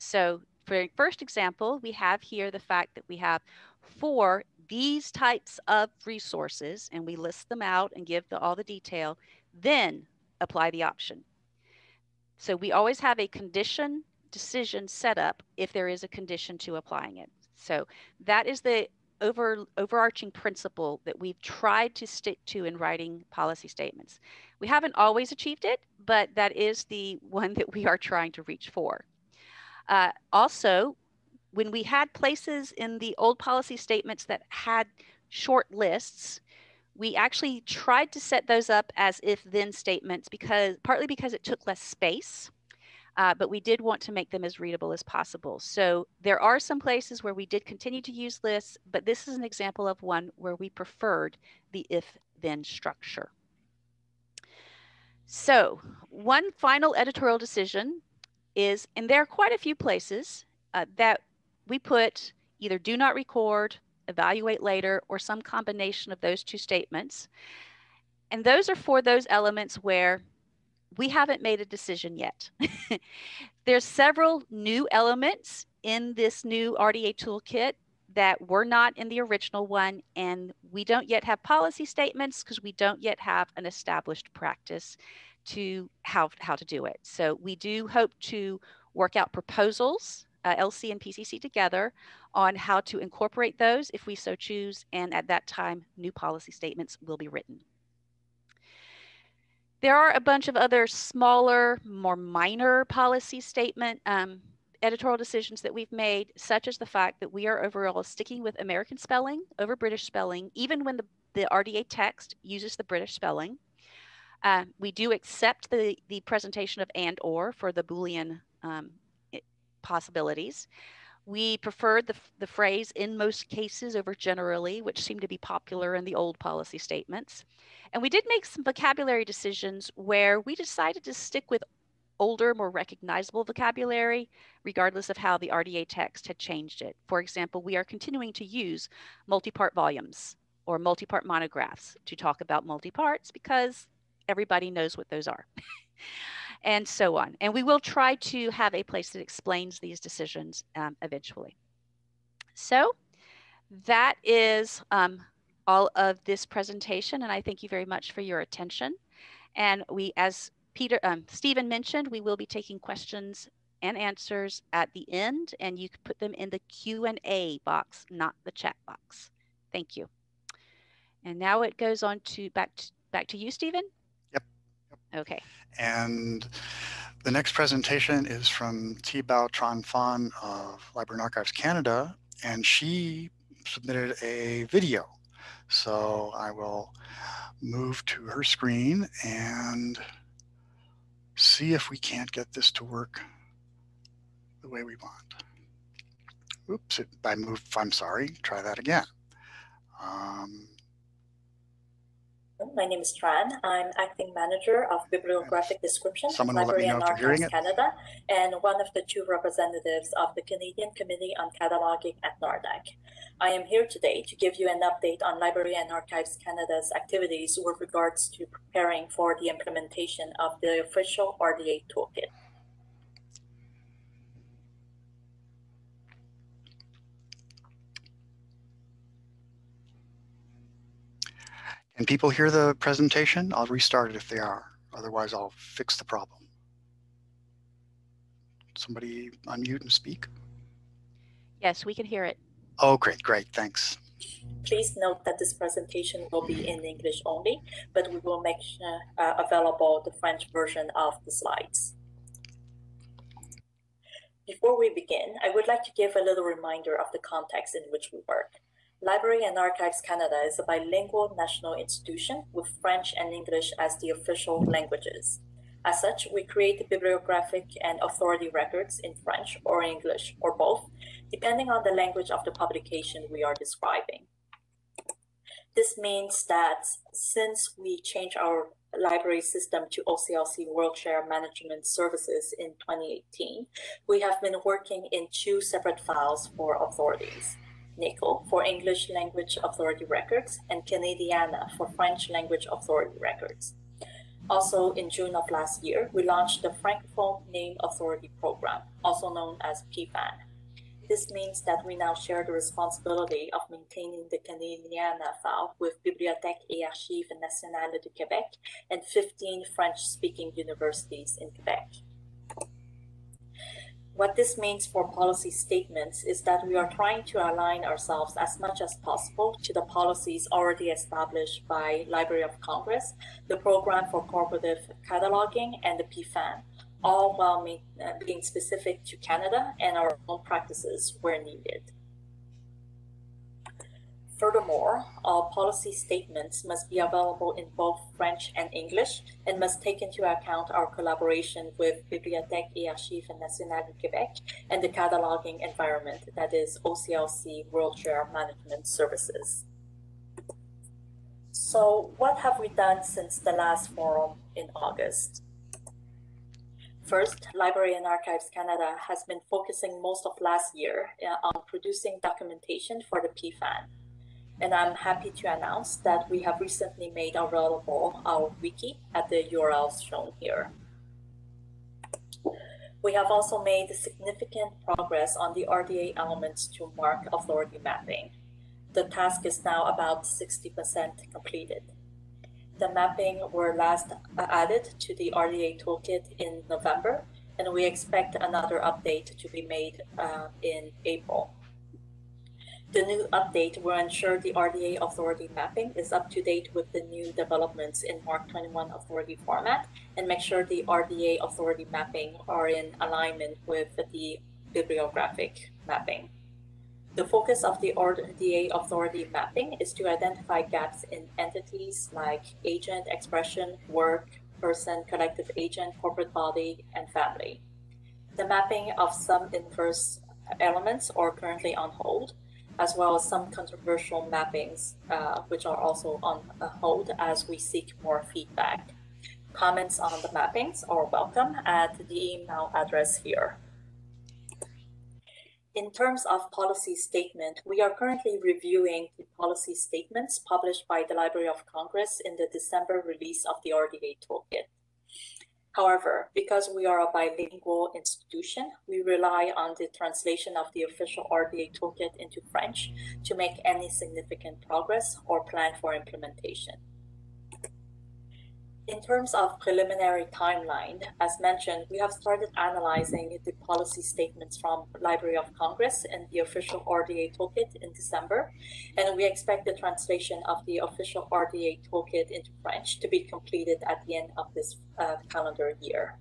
so for first example, we have here the fact that we have four these types of resources, and we list them out and give the, all the detail, then apply the option. So we always have a condition decision set up if there is a condition to applying it. So that is the over, overarching principle that we've tried to stick to in writing policy statements. We haven't always achieved it, but that is the <laughs> one that we are trying to reach for. Uh, also, when we had places in the old policy statements that had short lists, we actually tried to set those up as if then statements because partly because it took less space. Uh, but we did want to make them as readable as possible. So there are some places where we did continue to use lists, but this is an example of one where we preferred the if then structure. So one final editorial decision is, and there are quite a few places uh, that we put either do not record, evaluate later, or some combination of those two statements. And those are for those elements where we haven't made a decision yet. <laughs> There's several new elements in this new RDA toolkit that were not in the original one, and we don't yet have policy statements because we don't yet have an established practice to how, how to do it. So we do hope to work out proposals, uh, LC and PCC together on how to incorporate those if we so choose. And at that time, new policy statements will be written. There are a bunch of other smaller, more minor policy statement um, editorial decisions that we've made, such as the fact that we are overall sticking with American spelling over British spelling, even when the, the RDA text uses the British spelling. Uh, we do accept the, the presentation of and or for the Boolean um, possibilities. We preferred the, the phrase in most cases over generally, which seemed to be popular in the old policy statements. And we did make some vocabulary decisions where we decided to stick with older, more recognizable vocabulary, regardless of how the RDA text had changed it. For example, we are continuing to use multi-part volumes or multi-part monographs to talk about multi-parts because everybody knows what those are. <laughs> and so on. And we will try to have a place that explains these decisions um, eventually. So that is um, all of this presentation, and I thank you very much for your attention. And we, as Peter, um, Stephen mentioned, we will be taking questions and answers at the end, and you can put them in the Q&A box, not the chat box. Thank you. And now it goes on to back to, back to you, Stephen? Okay. And the next presentation is from Thi Bao Tran Phan of Library and Archives Canada, and she submitted a video. So I will move to her screen and see if we can't get this to work the way we want. Oops, I moved, I'm sorry, try that again. Um, my name is Tran. I'm acting manager of bibliographic description Someone Library and Archives Canada, and one of the two representatives of the Canadian Committee on Cataloging at NARDAC. I am here today to give you an update on Library and Archives Canada's activities with regards to preparing for the implementation of the official RDA toolkit. Can people hear the presentation? I'll restart it if they are. Otherwise, I'll fix the problem. Somebody unmute and speak. Yes, we can hear it. Oh, great, great. Thanks. Please note that this presentation will be in English only, but we will make uh, available the French version of the slides. Before we begin, I would like to give a little reminder of the context in which we work. Library and Archives Canada is a bilingual national institution with French and English as the official languages. As such, we create bibliographic and authority records in French or English or both, depending on the language of the publication we are describing. This means that since we changed our library system to OCLC WorldShare Management Services in 2018, we have been working in two separate files for authorities. NACO for English Language Authority Records and Canadiana for French Language Authority Records. Also, in June of last year, we launched the Francophone Name Authority Program, also known as PFAN. This means that we now share the responsibility of maintaining the Canadiana file with Bibliothèque et Archives Nationales du Québec and 15 French-speaking universities in Quebec. What this means for policy statements is that we are trying to align ourselves as much as possible to the policies already established by Library of Congress, the Program for Cooperative Cataloging, and the PFAN, all while uh, being specific to Canada and our own practices where needed. Furthermore, all policy statements must be available in both French and English and must take into account our collaboration with Bibliothèque et Archives Nationales du Québec and the cataloging environment that is OCLC WorldShare Management Services. So what have we done since the last forum in August? First, Library and Archives Canada has been focusing most of last year uh, on producing documentation for the PFAN and I'm happy to announce that we have recently made available our wiki at the URLs shown here. We have also made significant progress on the RDA elements to MARC authority mapping. The task is now about 60% completed. The mapping were last added to the RDA toolkit in November, and we expect another update to be made uh, in April. The new update will ensure the RDA authority mapping is up to date with the new developments in MARC 21 authority format and make sure the RDA authority mapping are in alignment with the bibliographic mapping. The focus of the RDA authority mapping is to identify gaps in entities like agent, expression, work, person, collective agent, corporate body, and family. The mapping of some inverse elements are currently on hold, as well as some controversial mappings, uh, which are also on hold as we seek more feedback. Comments on the mappings are welcome at the email address here. In terms of policy statement, we are currently reviewing the policy statements published by the Library of Congress in the December release of the RDA Toolkit. However, because we are a bilingual institution, we rely on the translation of the official RDA toolkit into French to make any significant progress or plan for implementation. In terms of preliminary timeline, as mentioned, we have started analyzing the policy statements from Library of Congress and the official RDA toolkit in December, and we expect the translation of the official RDA toolkit into French to be completed at the end of this uh, calendar year.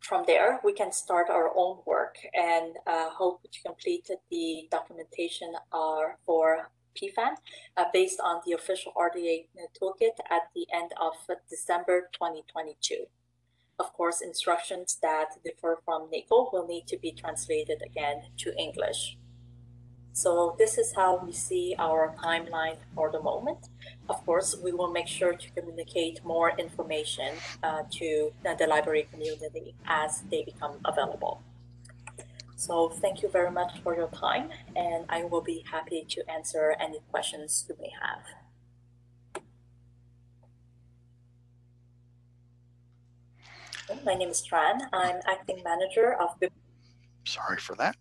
From there, we can start our own work and uh, hope to complete the documentation uh, for PFAN uh, based on the official RDA toolkit at the end of December 2022. Of course, instructions that differ from NACO will need to be translated again to English. So this is how we see our timeline for the moment. Of course, we will make sure to communicate more information uh, to the library community as they become available. So thank you very much for your time, and I will be happy to answer any questions you may have. My name is Tran. I'm acting manager of. Sorry for that.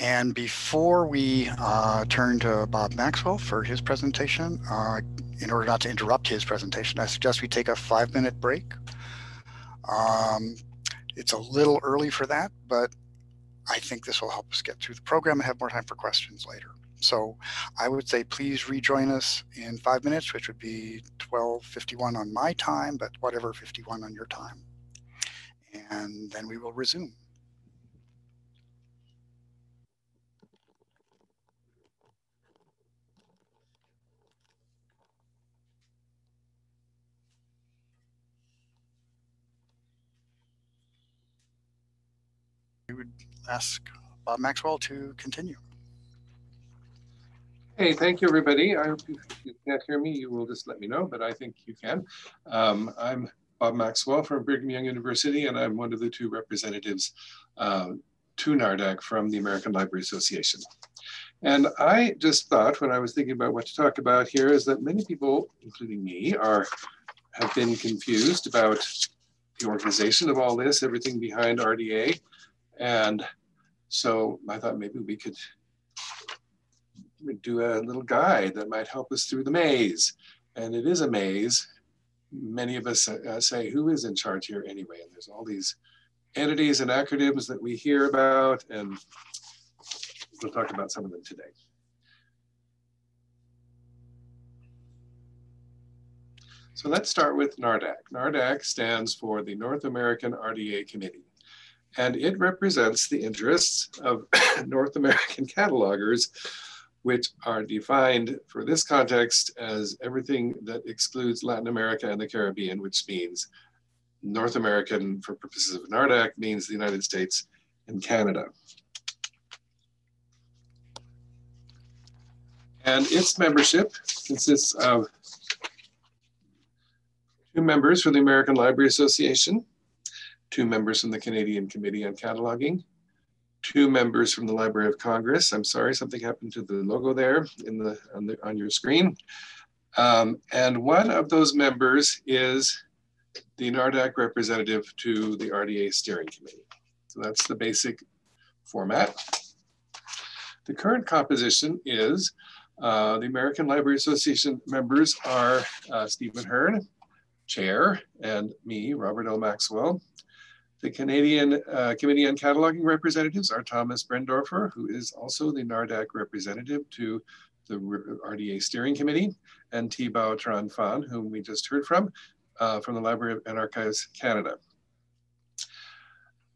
And before we uh, turn to Bob Maxwell for his presentation, uh, in order not to interrupt his presentation, I suggest we take a five minute break. Um, it's a little early for that, but I think this will help us get through the program and have more time for questions later. So I would say please rejoin us in five minutes, which would be 12.51 on my time, but whatever 51 on your time. And then we will resume. We would ask Bob Maxwell to continue. Hey, thank you, everybody. I hope if you can't hear me, you will just let me know, but I think you can. Um, I'm Bob Maxwell from Brigham Young University, and I'm one of the two representatives uh, to NARDAC from the American Library Association. And I just thought when I was thinking about what to talk about here is that many people, including me, are have been confused about the organization of all this, everything behind RDA, and so I thought maybe we could do a little guide that might help us through the maze. And it is a maze. Many of us uh, say, who is in charge here anyway? And there's all these entities and acronyms that we hear about, and we'll talk about some of them today. So let's start with NARDAC. NARDAC stands for the North American RDA Committee and it represents the interests of <coughs> North American catalogers, which are defined for this context as everything that excludes Latin America and the Caribbean, which means North American, for purposes of NARDAC, means the United States and Canada. And its membership consists of two members from the American Library Association, two members from the Canadian Committee on Cataloging, two members from the Library of Congress. I'm sorry, something happened to the logo there in the on, the, on your screen. Um, and one of those members is the NARDAC representative to the RDA Steering Committee. So that's the basic format. The current composition is uh, the American Library Association members are uh, Stephen Hearn, chair, and me, Robert L. Maxwell. The Canadian uh, Committee on Cataloging representatives are Thomas Brenndorfer, who is also the NARDAC representative to the RDA Steering Committee, and Thi Bao Tran Phan, whom we just heard from, uh, from the Library and Archives Canada.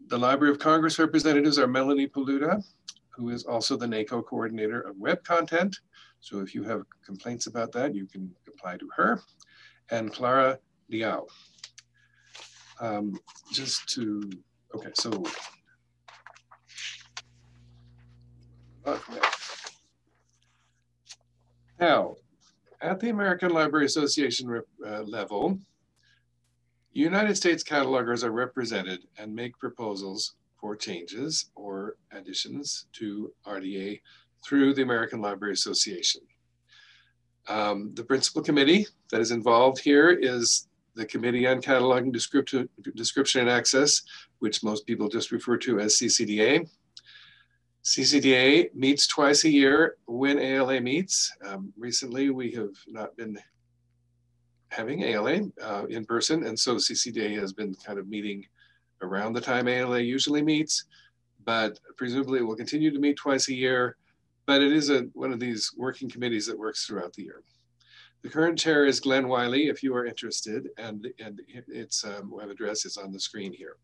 The Library of Congress representatives are Melanie Polutta, who is also the NACO coordinator of web content. So if you have complaints about that, you can apply to her. And Clara Liao. Um, just to, okay, so. Now, at the American Library Association uh, level, United States catalogers are represented and make proposals for changes or additions to RDA through the American Library Association. Um, the principal committee that is involved here is the Committee on Cataloging Description, Description and Access, which most people just refer to as CCDA. CCDA meets twice a year when ALA meets. Um, recently, we have not been having ALA uh, in person. And so CCDA has been kind of meeting around the time ALA usually meets, but presumably it will continue to meet twice a year. But it is a, one of these working committees that works throughout the year. The current chair is Glenn Wiley, if you are interested, and, and its um, web address is on the screen here.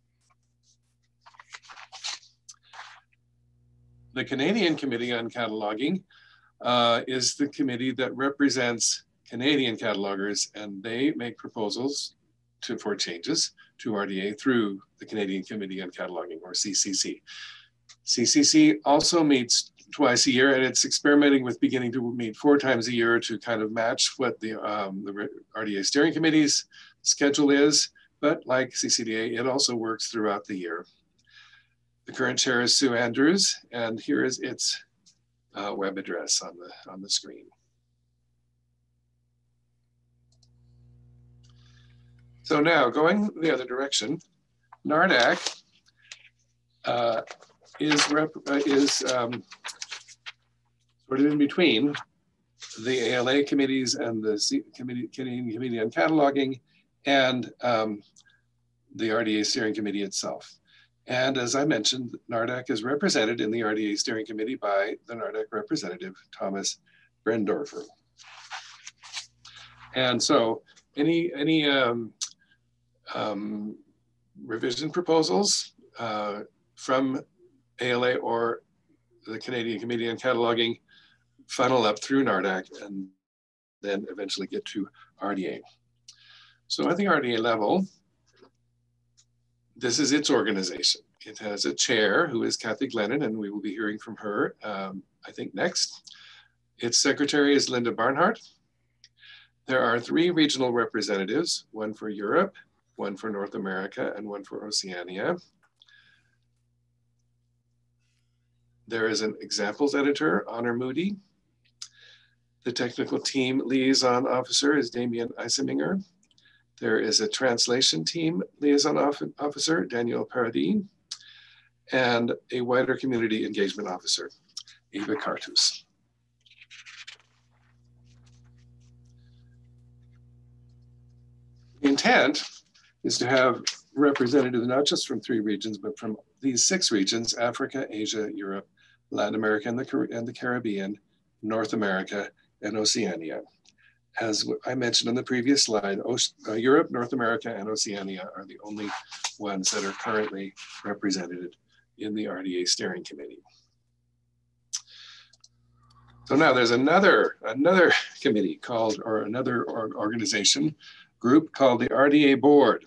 The Canadian Committee on Cataloging uh, is the committee that represents Canadian catalogers, and they make proposals to, for changes to RDA through the Canadian Committee on Cataloging, or CCC. CCC also meets twice a year, and it's experimenting with beginning to meet four times a year to kind of match what the, um, the RDA Steering Committee's schedule is. But like CCDA, it also works throughout the year. The current chair is Sue Andrews, and here is its uh, web address on the, on the screen. So now going the other direction, NARDAC uh, is, rep, uh, is um, of in between the ALA committees and the C committee, Canadian Committee on Cataloging and um, the RDA Steering Committee itself. And as I mentioned, NARDAC is represented in the RDA Steering Committee by the NARDAC representative, Thomas Brenndorfer. And so any, any um, um, revision proposals uh, from ALA or the Canadian Committee on Cataloging funnel up through NARDAC and then eventually get to RDA. So at the RDA level, this is its organization. It has a chair who is Kathy Glennan, and we will be hearing from her, um, I think, next. Its secretary is Linda Barnhart. There are three regional representatives, one for Europe, one for North America, and one for Oceania. There is an examples editor, Honor Moody. The technical team liaison officer is Damian Iseminger. There is a translation team liaison officer, Daniel Paradis, and a wider community engagement officer, Eva Kartus. The intent is to have representatives not just from three regions, but from these six regions, Africa, Asia, Europe, Latin America, and the, and the Caribbean, North America, and Oceania. As I mentioned on the previous slide, uh, Europe, North America, and Oceania are the only ones that are currently represented in the RDA Steering Committee. So now there's another, another committee called, or another organization group called the RDA Board.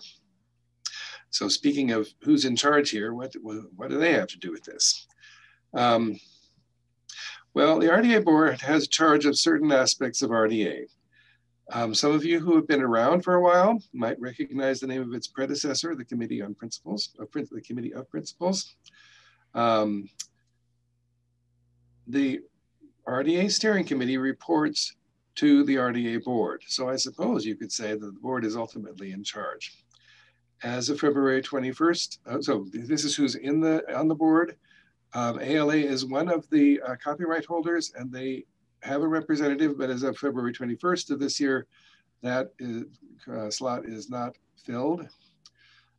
So speaking of who's in charge here, what, what do they have to do with this? Um, well, the RDA board has charge of certain aspects of RDA. Um, some of you who have been around for a while might recognize the name of its predecessor, the Committee on Principals, the Committee of Principals. Um, the RDA Steering Committee reports to the RDA board. So I suppose you could say that the board is ultimately in charge. As of February 21st, uh, so this is who's in the on the board. Um, ALA is one of the uh, copyright holders and they have a representative, but as of February 21st of this year, that is, uh, slot is not filled.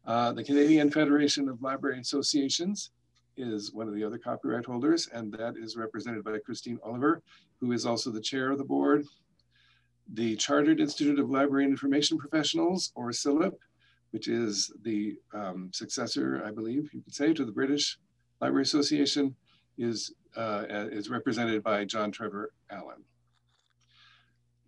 Uh, the Canadian Federation of Library Associations is one of the other copyright holders, and that is represented by Christine Oliver, who is also the chair of the board. The Chartered Institute of Library and Information Professionals, or CILIP, which is the um, successor, I believe you could say, to the British Library Association is, uh, is represented by John Trevor Allen.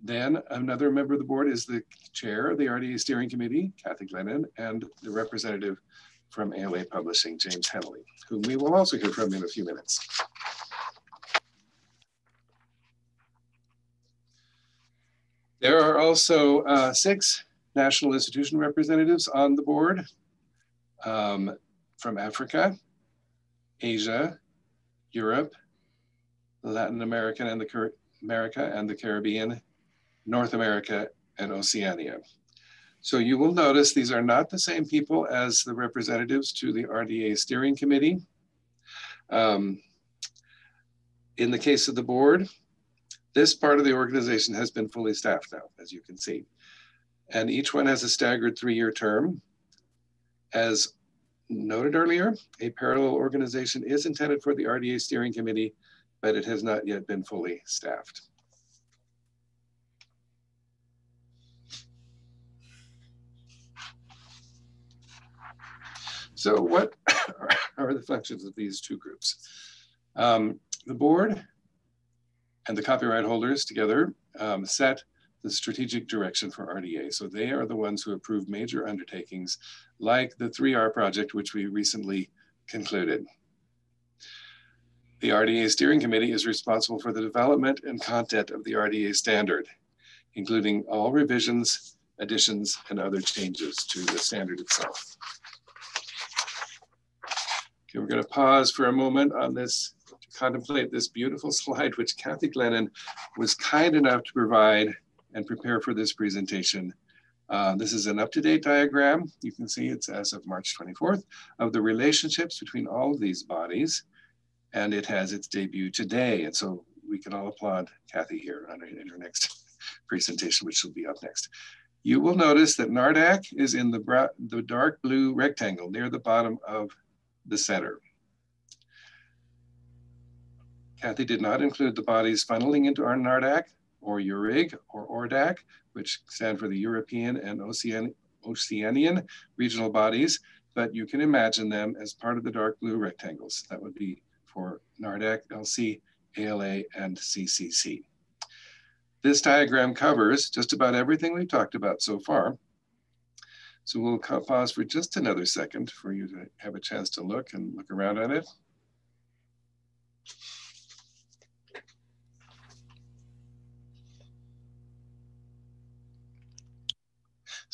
Then another member of the board is the chair of the RDA Steering Committee, Kathy Glennan, and the representative from ALA Publishing, James Hennelly, whom we will also hear from in a few minutes. There are also uh, six national institution representatives on the board um, from Africa, Asia, Europe, Latin America and the America and the Caribbean, North America, and Oceania. So you will notice these are not the same people as the representatives to the RDA steering committee. Um, in the case of the board, this part of the organization has been fully staffed now, as you can see. and each one has a staggered three-year term. As noted earlier, a parallel organization is intended for the RDA steering committee, but it has not yet been fully staffed. So what <coughs> are the functions of these two groups? Um, the board and the copyright holders together um, set the strategic direction for RDA. So they are the ones who approve major undertakings like the 3R project, which we recently concluded. The RDA Steering Committee is responsible for the development and content of the RDA standard, including all revisions, additions, and other changes to the standard itself. Okay, we're going to pause for a moment on this to contemplate this beautiful <laughs> slide, which Kathy Glennan was kind enough to provide and prepare for this presentation. Uh, this is an up-to-date diagram. You can see it's as of March 24th of the relationships between all of these bodies. And it has its debut today. And so we can all applaud Kathy here on her, in her next <laughs> presentation, which will be up next. You will notice that NARDAC is in the, the dark blue rectangle near the bottom of the center. Kathy did not include the bodies funneling into our NARDAC or EURIG or ORDAC, which stand for the European and Ocean, Oceanian regional bodies, but you can imagine them as part of the dark blue rectangles. That would be for NARDAC, LC, ALA, and CCC. This diagram covers just about everything we've talked about so far, so we'll pause for just another second for you to have a chance to look and look around at it.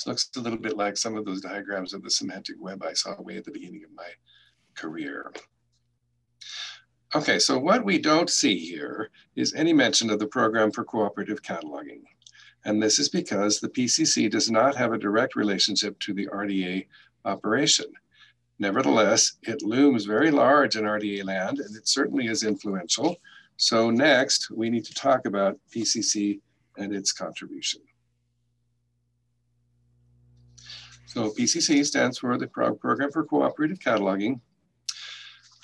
This looks a little bit like some of those diagrams of the semantic web I saw way at the beginning of my career. Okay, so what we don't see here is any mention of the program for cooperative cataloging. And this is because the PCC does not have a direct relationship to the RDA operation. Nevertheless, it looms very large in RDA land and it certainly is influential. So next, we need to talk about PCC and its contribution. So PCC stands for the Program for Cooperative Cataloging.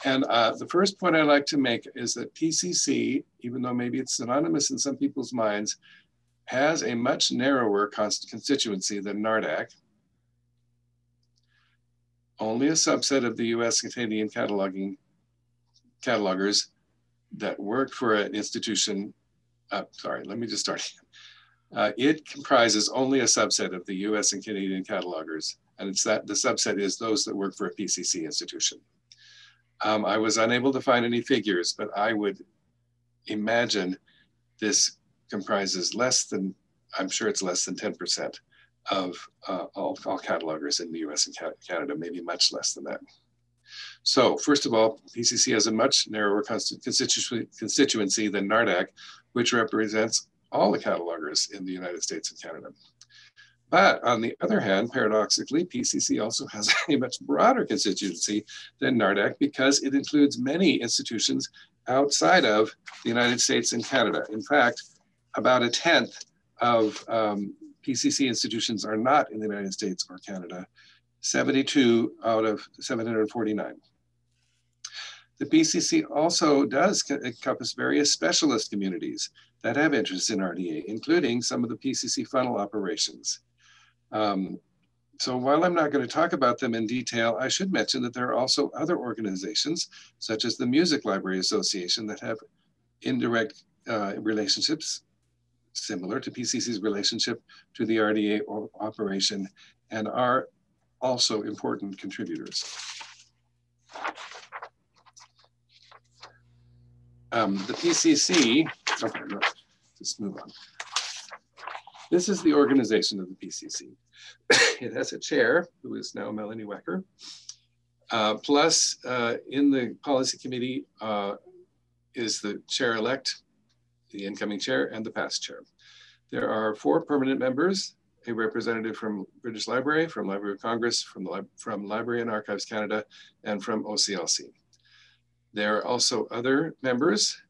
And uh, the first point I'd like to make is that PCC, even though maybe it's synonymous in some people's minds, has a much narrower constituency than NARDAC. Only a subset of the US Canadian cataloging catalogers that work for an institution, uh, sorry, let me just start. Uh, it comprises only a subset of the US and Canadian catalogers, and it's that the subset is those that work for a PCC institution. Um, I was unable to find any figures, but I would imagine this comprises less than, I'm sure it's less than 10% of uh, all, all catalogers in the US and Canada, maybe much less than that. So first of all, PCC has a much narrower constituency than NARDAC, which represents all the catalogers in the United States and Canada. But on the other hand, paradoxically, PCC also has <laughs> a much broader constituency than NARDAC because it includes many institutions outside of the United States and Canada. In fact, about a tenth of um, PCC institutions are not in the United States or Canada, 72 out of 749. The PCC also does encompass various specialist communities that have interests in RDA, including some of the PCC funnel operations. Um, so while I'm not going to talk about them in detail, I should mention that there are also other organizations, such as the Music Library Association, that have indirect uh, relationships similar to PCC's relationship to the RDA operation and are also important contributors. Um, the PCC, okay, let's just move on. This is the organization of the PCC. <laughs> it has a chair, who is now Melanie Wacker. Uh, plus, uh, in the policy committee uh, is the chair-elect, the incoming chair, and the past chair. There are four permanent members, a representative from British Library, from Library of Congress, from, from Library and Archives Canada, and from OCLC. There are also other members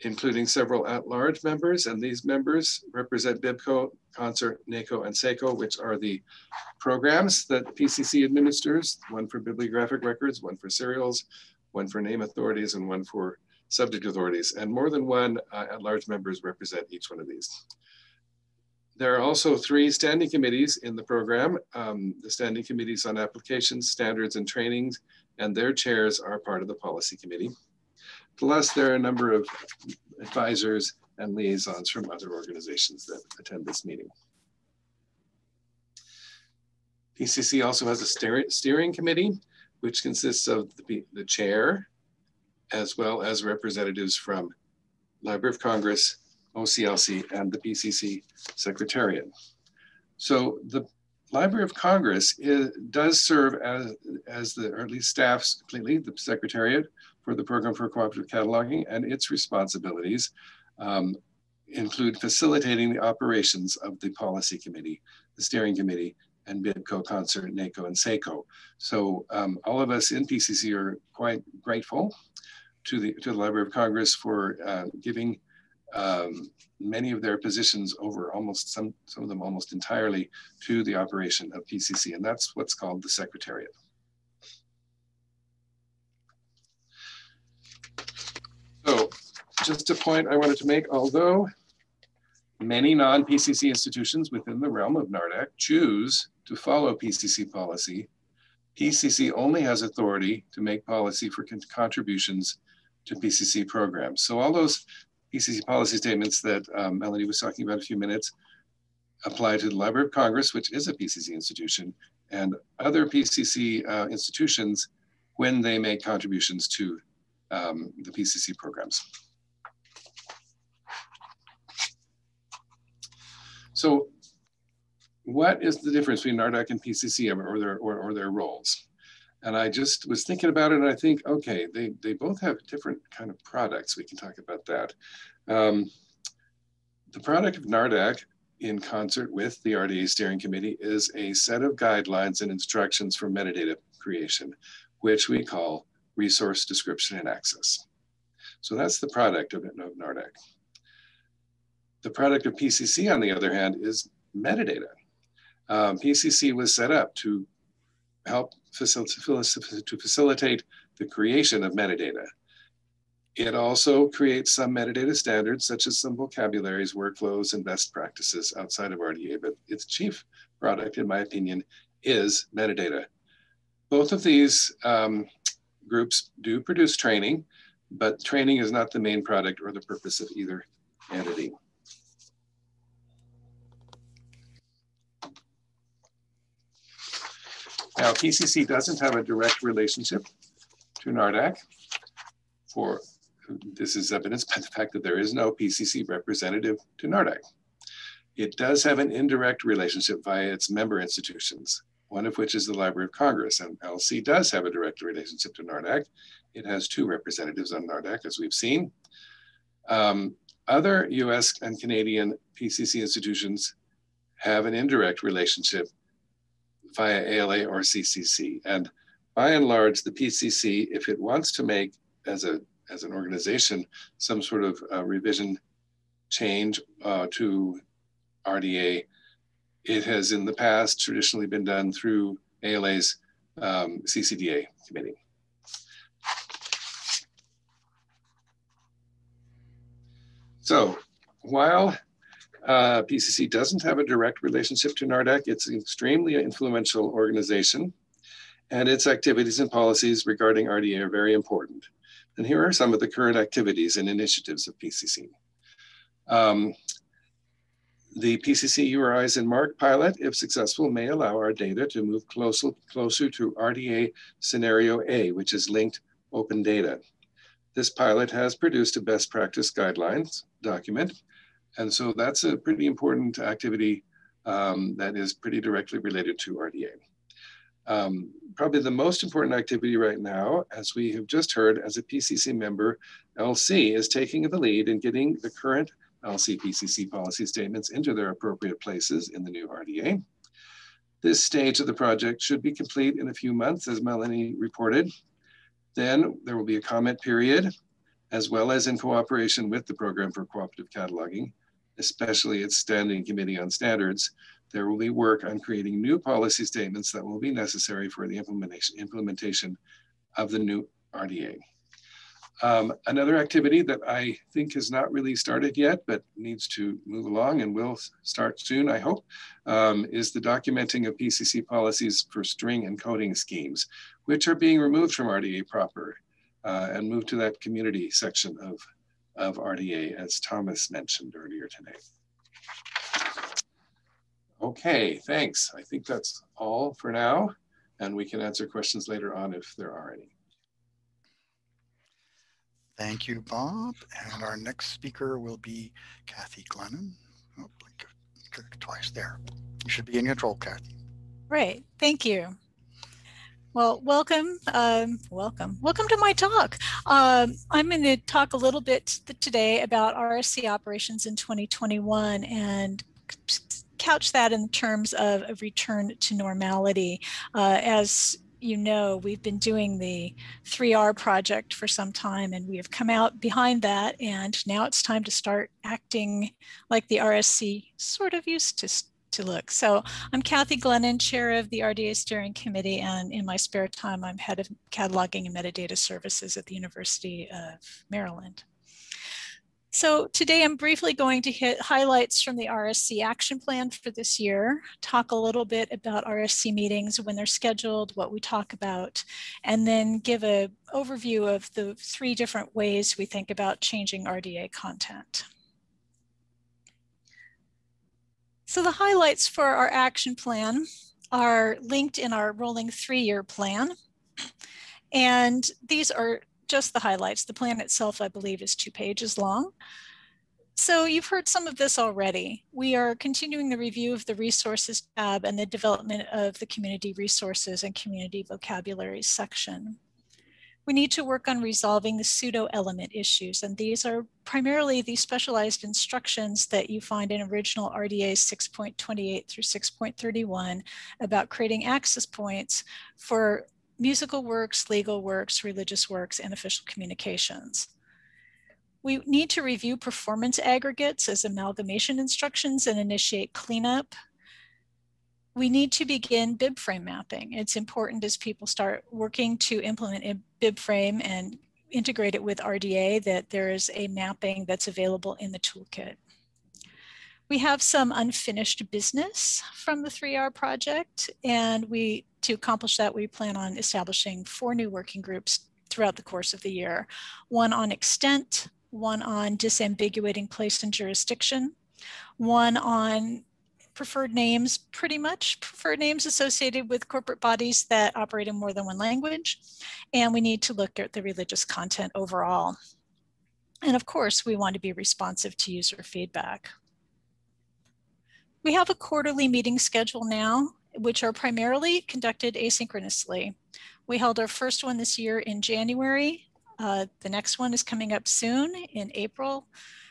including several at-large members, and these members represent BIBCO, CONSER, NACO, and SACO, which are the programs that PCC administers, one for bibliographic records, one for serials, one for name authorities, and one for subject authorities. And more than one uh, at-large members represent each one of these. There are also three standing committees in the program, um, the standing committees on applications, standards, and trainings, and their chairs are part of the policy committee. Plus, there are a number of advisors and liaisons from other organizations that attend this meeting. PCC also has a steering committee, which consists of the, the chair, as well as representatives from Library of Congress, OCLC, and the PCC Secretariat. So the Library of Congress is, does serve as, as the, or at least staffs completely, the Secretariat for the Program for Cooperative Cataloging, and its responsibilities um, include facilitating the operations of the Policy Committee, the Steering Committee, and BIBCO, CONSER, NACO, and SACO. So um, all of us in PCC are quite grateful to the, to the Library of Congress for uh, giving um, many of their positions over almost some, some of them almost entirely to the operation of PCC. And that's what's called the Secretariat. So just a point I wanted to make, although many non-PCC institutions within the realm of NARDAC choose to follow PCC policy, PCC only has authority to make policy for contributions to PCC programs. So all those PCC policy statements that um, Melanie was talking about a few minutes apply to the Library of Congress, which is a PCC institution, and other PCC uh, institutions when they make contributions to um, the PCC programs. So what is the difference between NARDAC and PCC or their, or, or their roles? And I just was thinking about it and I think, okay, they, they both have different kind of products. We can talk about that. Um, the product of NARDAC in concert with the RDA steering committee is a set of guidelines and instructions for metadata creation, which we call resource description and access. So that's the product of, of NARDAC. The product of PCC, on the other hand, is metadata. Um, PCC was set up to help facilitate, to facilitate the creation of metadata. It also creates some metadata standards, such as some vocabularies, workflows, and best practices outside of RDA, but its chief product, in my opinion, is metadata. Both of these um, groups do produce training, but training is not the main product or the purpose of either entity. Now, PCC doesn't have a direct relationship to NARDAC for this is evidenced by the fact that there is no PCC representative to NARDAC. It does have an indirect relationship via its member institutions, one of which is the Library of Congress, and LC does have a direct relationship to NARDAC. It has two representatives on NARDAC, as we've seen. Um, other US and Canadian PCC institutions have an indirect relationship via ALA or CCC. And by and large, the PCC, if it wants to make as a as an organization some sort of uh, revision change uh, to RDA, it has in the past traditionally been done through ALA's um, CCDA committee. So while uh, PCC doesn't have a direct relationship to NARDAC. It's an extremely influential organization, and its activities and policies regarding RDA are very important. And here are some of the current activities and initiatives of PCC. Um, the PCC URIs and MARC pilot, if successful, may allow our data to move closer, closer to RDA scenario A, which is linked open data. This pilot has produced a best practice guidelines document and so that's a pretty important activity um, that is pretty directly related to RDA. Um, probably the most important activity right now, as we have just heard as a PCC member, LC is taking the lead in getting the current LC PCC policy statements into their appropriate places in the new RDA. This stage of the project should be complete in a few months, as Melanie reported. Then there will be a comment period as well as in cooperation with the Program for Cooperative Cataloging, especially its Standing Committee on Standards, there will be work on creating new policy statements that will be necessary for the implementation, implementation of the new RDA. Um, another activity that I think has not really started yet, but needs to move along and will start soon, I hope, um, is the documenting of PCC policies for string and coding schemes, which are being removed from RDA proper uh, and moved to that community section of, of RDA, as Thomas mentioned earlier today. Okay, thanks. I think that's all for now, and we can answer questions later on if there are any. Thank you, Bob. And our next speaker will be Kathy Glennan. Oh, twice there. You should be in control, Kathy. Great, thank you. Well, welcome, um, welcome, welcome to my talk. Um, I'm going to talk a little bit today about RSC operations in 2021 and couch that in terms of a return to normality. Uh, as you know, we've been doing the 3R project for some time and we have come out behind that and now it's time to start acting like the RSC sort of used to, to look. So I'm Kathy Glennan, chair of the RDA steering committee and in my spare time I'm head of cataloging and metadata services at the University of Maryland. So today I'm briefly going to hit highlights from the RSC action plan for this year, talk a little bit about RSC meetings, when they're scheduled, what we talk about, and then give an overview of the three different ways we think about changing RDA content. So the highlights for our action plan are linked in our rolling three-year plan. And these are just the highlights. The plan itself, I believe, is two pages long. So you've heard some of this already. We are continuing the review of the resources tab and the development of the community resources and community vocabulary section. We need to work on resolving the pseudo element issues, and these are primarily the specialized instructions that you find in original RDA 6.28 through 6.31 about creating access points for musical works, legal works, religious works, and official communications. We need to review performance aggregates as amalgamation instructions and initiate cleanup. We need to begin BibFrame mapping. It's important as people start working to implement BibFrame and integrate it with RDA that there is a mapping that's available in the toolkit. We have some unfinished business from the 3R project, and we to accomplish that, we plan on establishing four new working groups throughout the course of the year. One on extent, one on disambiguating place and jurisdiction, one on preferred names, pretty much preferred names associated with corporate bodies that operate in more than one language. And we need to look at the religious content overall. And of course, we want to be responsive to user feedback. We have a quarterly meeting schedule now, which are primarily conducted asynchronously. We held our first one this year in January. Uh, the next one is coming up soon in April.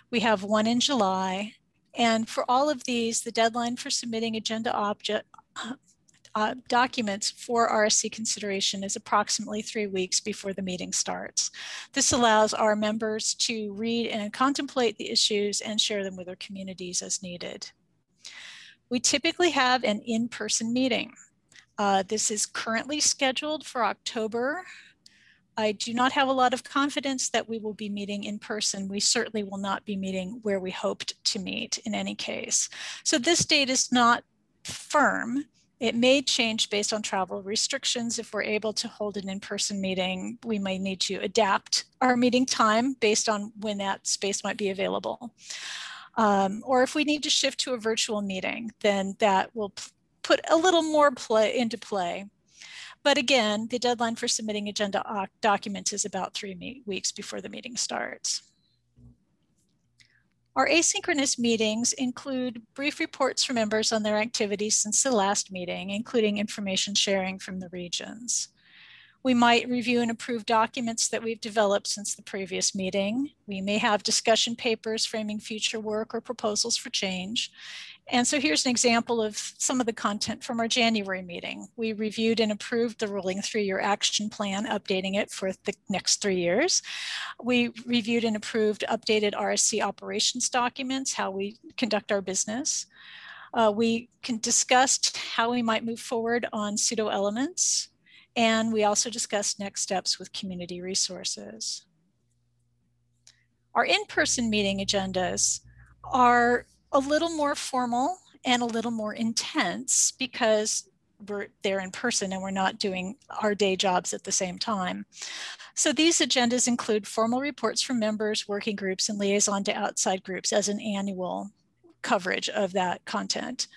We have one in July. And for all of these, the deadline for submitting agenda object, uh, documents for RSC consideration is approximately three weeks before the meeting starts. This allows our members to read and contemplate the issues and share them with their communities as needed. We typically have an in-person meeting. Uh, this is currently scheduled for October. I do not have a lot of confidence that we will be meeting in person. We certainly will not be meeting where we hoped to meet in any case. So this date is not firm. It may change based on travel restrictions. If we're able to hold an in-person meeting, we might need to adapt our meeting time based on when that space might be available. Um, or if we need to shift to a virtual meeting, then that will put a little more play into play. But again, the deadline for submitting agenda documents is about three weeks before the meeting starts. Our asynchronous meetings include brief reports from members on their activities since the last meeting, including information sharing from the regions. We might review and approve documents that we've developed since the previous meeting. We may have discussion papers framing future work or proposals for change. And so here's an example of some of the content from our January meeting. We reviewed and approved the rolling three-year action plan, updating it for the next three years. We reviewed and approved updated RSC operations documents, how we conduct our business. Uh, we can discussed how we might move forward on pseudo elements. And we also discussed next steps with community resources. Our in-person meeting agendas are a little more formal and a little more intense because we're there in person and we're not doing our day jobs at the same time. So these agendas include formal reports from members, working groups, and liaison to outside groups as an annual coverage of that content.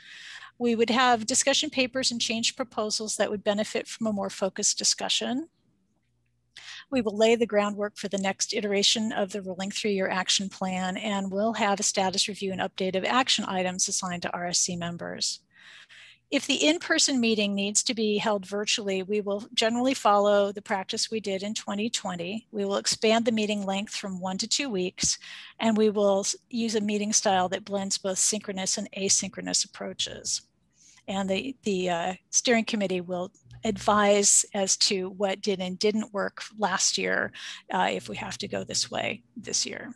We would have discussion papers and change proposals that would benefit from a more focused discussion. We will lay the groundwork for the next iteration of the rolling three-year action plan, and we'll have a status review and update of action items assigned to RSC members. If the in-person meeting needs to be held virtually, we will generally follow the practice we did in 2020. We will expand the meeting length from one to two weeks, and we will use a meeting style that blends both synchronous and asynchronous approaches and the, the uh, steering committee will advise as to what did and didn't work last year uh, if we have to go this way this year.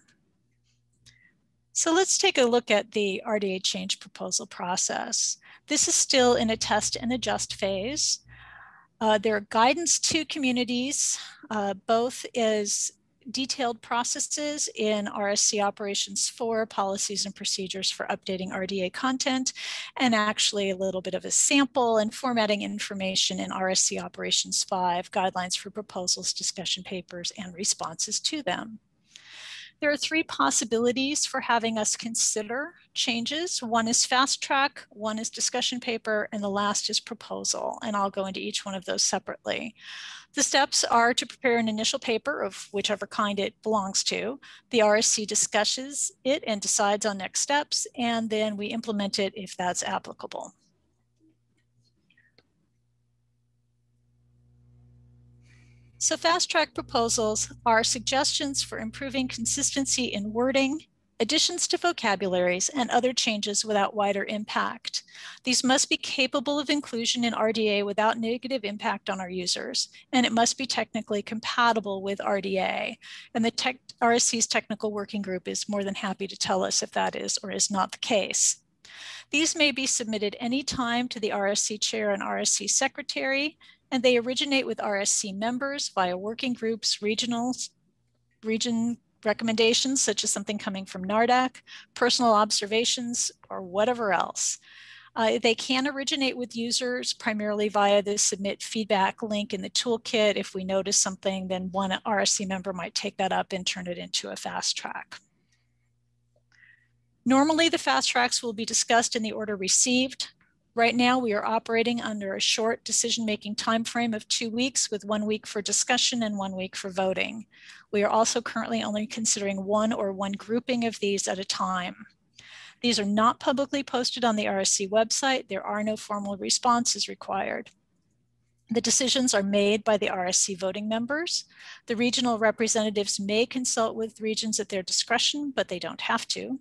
So let's take a look at the RDA change proposal process. This is still in a test and adjust phase. Uh, there are guidance to communities, uh, both as detailed processes in RSC Operations 4 policies and procedures for updating RDA content, and actually a little bit of a sample and formatting information in RSC Operations 5 guidelines for proposals, discussion papers, and responses to them. There are three possibilities for having us consider changes. One is fast track, one is discussion paper, and the last is proposal. And I'll go into each one of those separately. The steps are to prepare an initial paper of whichever kind it belongs to. The RSC discusses it and decides on next steps, and then we implement it if that's applicable. So fast track proposals are suggestions for improving consistency in wording, additions to vocabularies, and other changes without wider impact. These must be capable of inclusion in RDA without negative impact on our users, and it must be technically compatible with RDA. And the tech, RSC's technical working group is more than happy to tell us if that is or is not the case. These may be submitted anytime to the RSC chair and RSC secretary, and they originate with RSC members via working groups, regionals, region recommendations, such as something coming from NARDAC, personal observations, or whatever else. Uh, they can originate with users primarily via the submit feedback link in the toolkit. If we notice something, then one RSC member might take that up and turn it into a fast track. Normally, the fast tracks will be discussed in the order received. Right now, we are operating under a short decision-making time frame of two weeks with one week for discussion and one week for voting. We are also currently only considering one or one grouping of these at a time. These are not publicly posted on the RSC website. There are no formal responses required. The decisions are made by the RSC voting members. The regional representatives may consult with regions at their discretion, but they don't have to.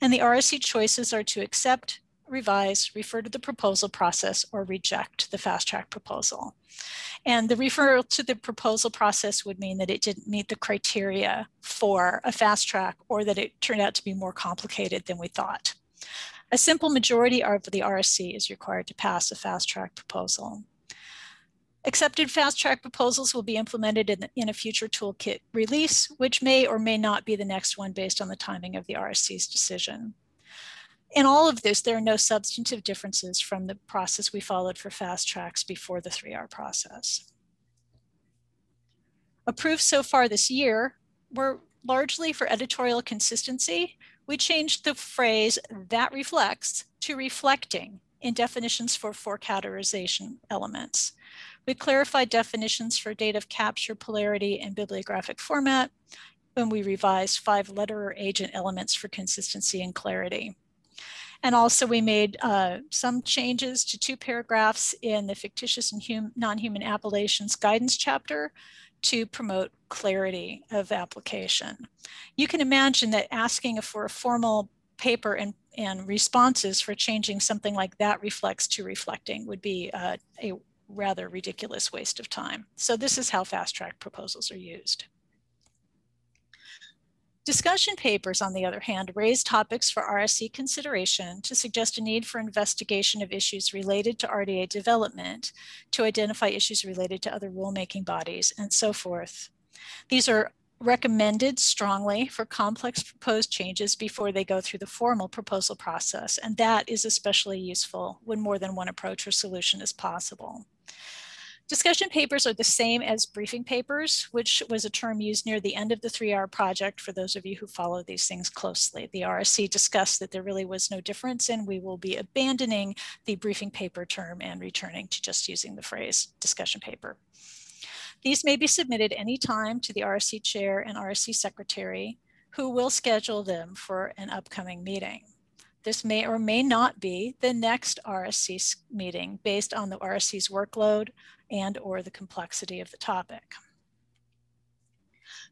And the RSC choices are to accept, revise, refer to the proposal process, or reject the fast track proposal. And the referral to the proposal process would mean that it didn't meet the criteria for a fast track or that it turned out to be more complicated than we thought. A simple majority of the RSC is required to pass a fast track proposal. Accepted fast track proposals will be implemented in, in, a future toolkit release, which may or may not be the next one based on the timing of the RSC's decision. In all of this, there are no substantive differences from the process we followed for fast tracks before the 3R process. Approved so far this year were largely for editorial consistency. We changed the phrase that reflects to reflecting in definitions for four categorization elements. We clarified definitions for date of capture, polarity, and bibliographic format when we revised five letterer agent elements for consistency and clarity. And also we made uh, some changes to two paragraphs in the fictitious and hum non-human appellations guidance chapter to promote clarity of application. You can imagine that asking for a formal paper and, and responses for changing something like that reflects to reflecting would be uh, a rather ridiculous waste of time. So this is how fast track proposals are used. Discussion papers, on the other hand, raise topics for RSC consideration to suggest a need for investigation of issues related to RDA development, to identify issues related to other rulemaking bodies, and so forth. These are recommended strongly for complex proposed changes before they go through the formal proposal process, and that is especially useful when more than one approach or solution is possible. Discussion papers are the same as briefing papers, which was a term used near the end of the 3R project for those of you who follow these things closely. The RSC discussed that there really was no difference and we will be abandoning the briefing paper term and returning to just using the phrase discussion paper. These may be submitted anytime to the RSC chair and RSC secretary who will schedule them for an upcoming meeting. This may or may not be the next RSC meeting based on the RSC's workload, and or the complexity of the topic.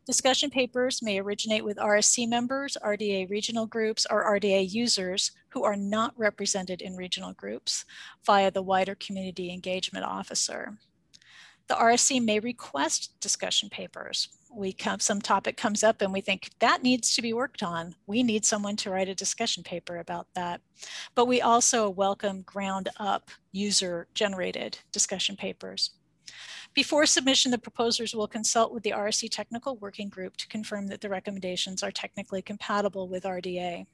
Discussion papers may originate with RSC members, RDA regional groups, or RDA users who are not represented in regional groups via the wider community engagement officer. The RSC may request discussion papers. We come, some topic comes up and we think that needs to be worked on. We need someone to write a discussion paper about that. But we also welcome ground up user generated discussion papers. Before submission, the proposers will consult with the RSC technical working group to confirm that the recommendations are technically compatible with RDA.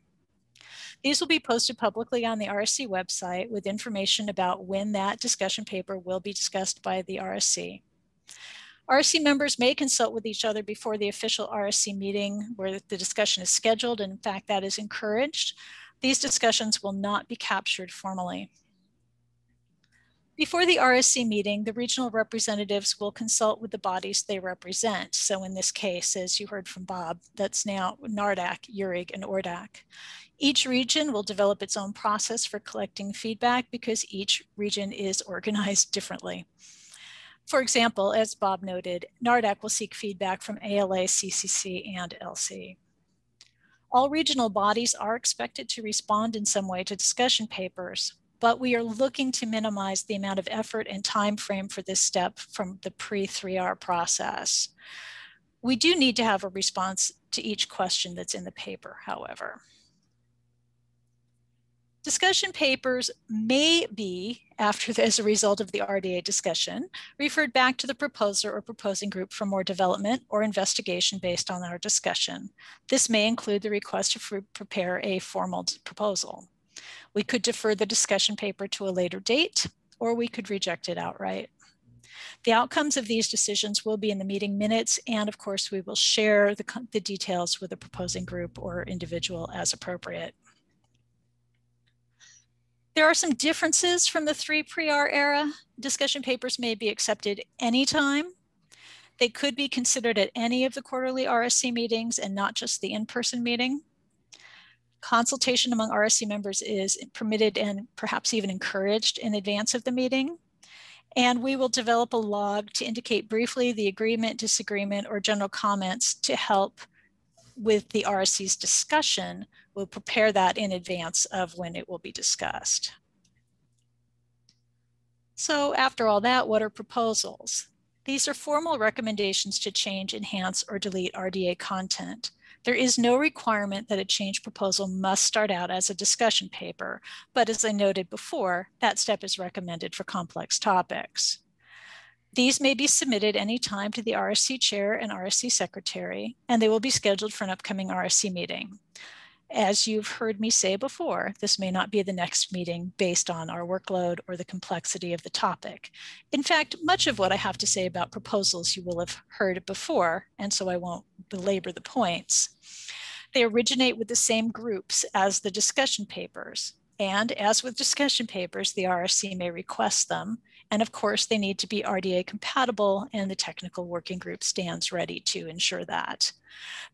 These will be posted publicly on the RSC website with information about when that discussion paper will be discussed by the RSC. RSC members may consult with each other before the official RSC meeting where the discussion is scheduled. And in fact, that is encouraged. These discussions will not be captured formally. Before the RSC meeting, the regional representatives will consult with the bodies they represent. So in this case, as you heard from Bob, that's now NARDAC, EURIG, and ORDAC. Each region will develop its own process for collecting feedback because each region is organized <laughs> differently. For example, as Bob noted, NARDAC will seek feedback from ALA, CCC, and LC. All regional bodies are expected to respond in some way to discussion papers, but we are looking to minimize the amount of effort and time frame for this step from the pre-3R process. We do need to have a response to each question that's in the paper, however. Discussion papers may be, after as a result of the RDA discussion, referred back to the proposer or proposing group for more development or investigation based on our discussion. This may include the request to prepare a formal proposal. We could defer the discussion paper to a later date, or we could reject it outright. The outcomes of these decisions will be in the meeting minutes, and of course, we will share the, the details with the proposing group or individual as appropriate. There are some differences from the three pre-R era. Discussion papers may be accepted anytime. They could be considered at any of the quarterly RSC meetings and not just the in-person meeting. Consultation among RSC members is permitted and perhaps even encouraged in advance of the meeting. And we will develop a log to indicate briefly the agreement, disagreement, or general comments to help with the RSC's discussion We'll prepare that in advance of when it will be discussed. So after all that, what are proposals? These are formal recommendations to change, enhance, or delete RDA content. There is no requirement that a change proposal must start out as a discussion paper, but as I noted before, that step is recommended for complex topics. These may be submitted anytime to the RSC chair and RSC secretary, and they will be scheduled for an upcoming RSC meeting. As you've heard me say before, this may not be the next meeting based on our workload or the complexity of the topic. In fact, much of what I have to say about proposals you will have heard before, and so I won't belabor the points. They originate with the same groups as the discussion papers. And as with discussion papers, the RSC may request them And of course, they need to be RDA compatible and the technical working group stands ready to ensure that.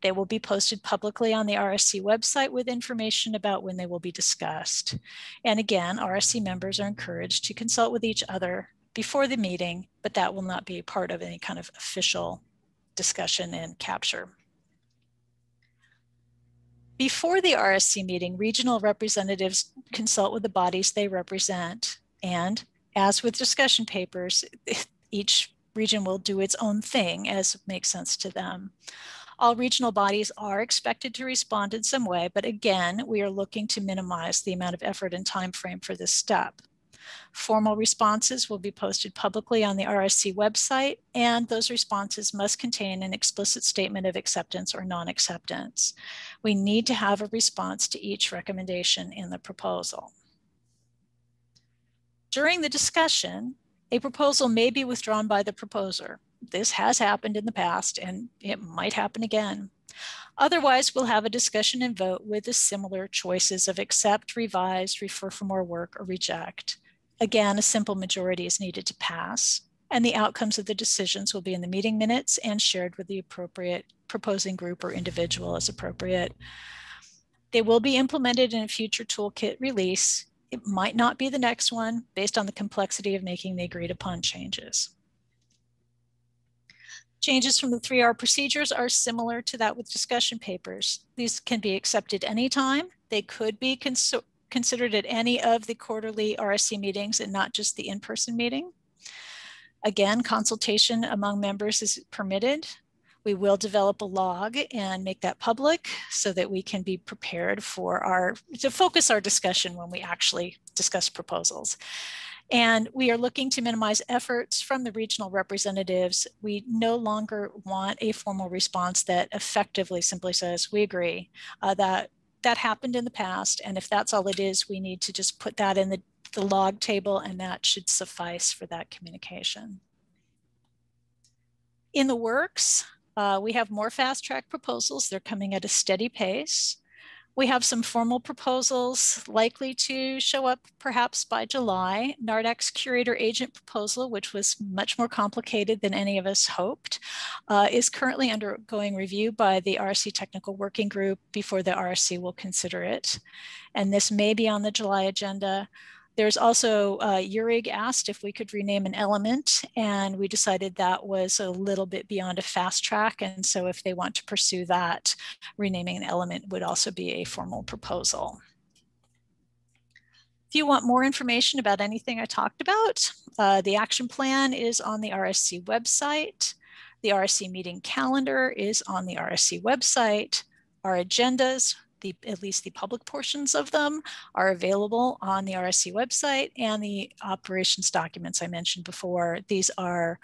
They will be posted publicly on the RSC website with information about when they will be discussed. And again, RSC members are encouraged to consult with each other before the meeting, but that will not be part of any kind of official discussion and capture. Before the RSC meeting, regional representatives consult with the bodies they represent. And as with discussion papers, <laughs> each region will do its own thing as makes sense to them. All regional bodies are expected to respond in some way, but again, we are looking to minimize the amount of effort and time frame for this step. Formal responses will be posted publicly on the RSC website, and those responses must contain an explicit statement of acceptance or non-acceptance. We need to have a response to each recommendation in the proposal. During the discussion, a proposal may be withdrawn by the proposer. This has happened in the past and it might happen again. Otherwise, we'll have a discussion and vote with the similar choices of accept, revise, refer for more work, or reject. Again, a simple majority is needed to pass, and the outcomes of the decisions will be in the meeting minutes and shared with the appropriate proposing group or individual as appropriate. They will be implemented in a future toolkit release. It might not be the next one based on the complexity of making the agreed upon changes. Changes from the 3R procedures are similar to that with discussion papers. These can be accepted anytime. They could be considered at any of the quarterly RSC meetings and not just the in-person meeting. Again, consultation among members is permitted. We will develop a log and make that public so that we can be prepared for our, to focus our discussion when we actually discuss proposals. And we are looking to minimize efforts from the regional representatives. We no longer want a formal response that effectively simply says, we agree uh, that that happened in the past. And if that's all it is, we need to just put that in the, the log table and that should suffice for that communication. In the works, uh, we have more fast track proposals. They're coming at a steady pace. We have some formal proposals likely to show up perhaps by July. NARDAC's curator agent proposal, which was much more complicated than any of us hoped, uh, is currently undergoing review by the RSC Technical Working Group before the RSC will consider it. And this may be on the July agenda. There's also, uh, asked if we could rename an element, and we decided that was a little bit beyond a fast track. And so if they want to pursue that, renaming an element would also be a formal proposal. If you want more information about anything I talked about, uh, the action plan is on the RSC website. The RSC meeting calendar is on the RSC website. Our agendas the, at least the public portions of them are available on the RSC website and the operations documents I mentioned before. These are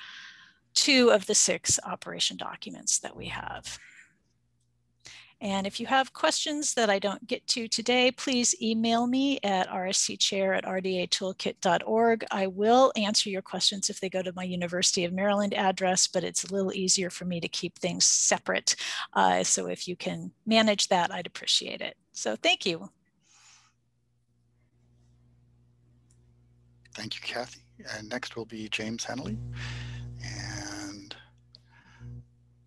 two of the six operation documents that we have. And if you have questions that I don't get to today, please email me at rscchair at rdatoolkit.org. I will answer your questions if they go to my University of Maryland address, but it's a little easier for me to keep things separate. Uh, so if you can manage that, I'd appreciate it. So thank you. Thank you, Kathy. And next will be James Hennelly. And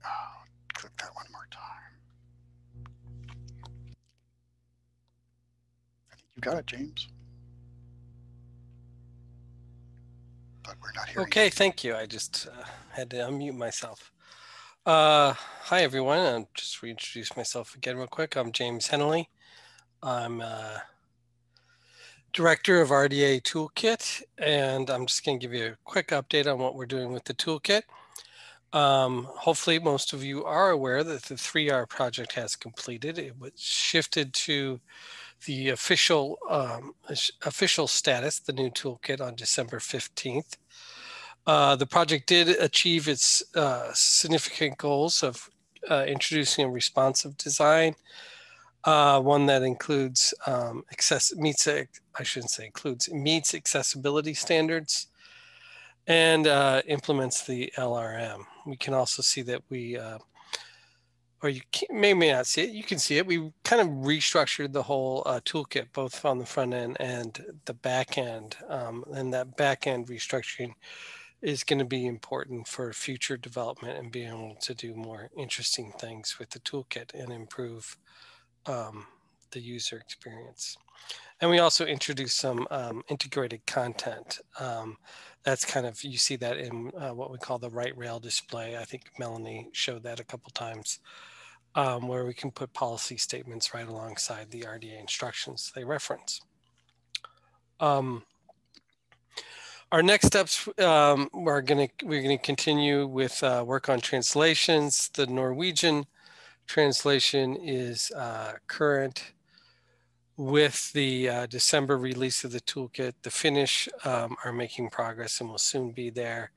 oh, click that one more time. You got it, James. But we're not hearing Okay, thank you. I just uh, had to unmute myself. Uh, hi, everyone. I'll just reintroduce myself again real quick. I'm James Hennelly. I'm uh, director of RDA Toolkit, and I'm just going to give you a quick update on what we're doing with the toolkit. Um, hopefully, most of you are aware that the 3R project has completed. It was shifted to the official um, official status, the new toolkit on December 15th. Uh, the project did achieve its uh, significant goals of uh, introducing a responsive design, uh, one that includes um, access meets I shouldn't say includes meets accessibility standards, and uh, implements the LRM. We can also see that we uh, or you may may not see it. You can see it. We kind of restructured the whole uh, toolkit, both on the front end and the back end. Um, and that back end restructuring is going to be important for future development and being able to do more interesting things with the toolkit and improve um, the user experience. And we also introduced some um, integrated content. Um, that's kind of, you see that in uh, what we call the right rail display. I think Melanie showed that a couple times um, where we can put policy statements right alongside the RDA instructions they reference. Um, our next steps, um, we're going to we're going to continue with uh, work on translations. The Norwegian translation is uh, current with the uh, December release of the toolkit. The Finnish um, are making progress and will soon be there.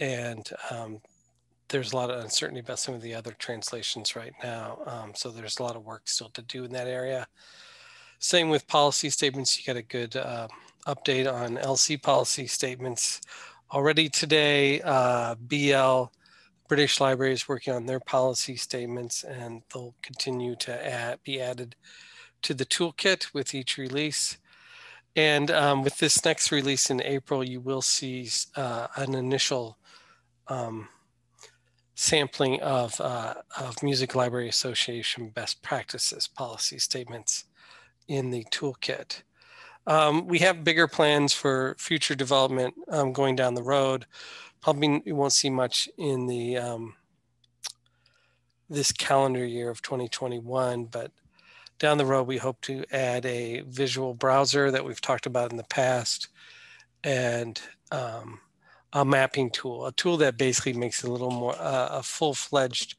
And um, there's a lot of uncertainty about some of the other translations right now. Um, so there's a lot of work still to do in that area. Same with policy statements. You got a good uh, update on LC policy statements. Already today, uh, BL, British Library is working on their policy statements and they'll continue to add, be added to the toolkit with each release. And um, with this next release in April, you will see uh, an initial um, sampling of, uh, of Music Library Association best practices policy statements in the toolkit. Um, we have bigger plans for future development um, going down the road. Probably you won't see much in the um, this calendar year of 2021, but down the road we hope to add a visual browser that we've talked about in the past and um, a mapping tool, a tool that basically makes a little more uh, a full-fledged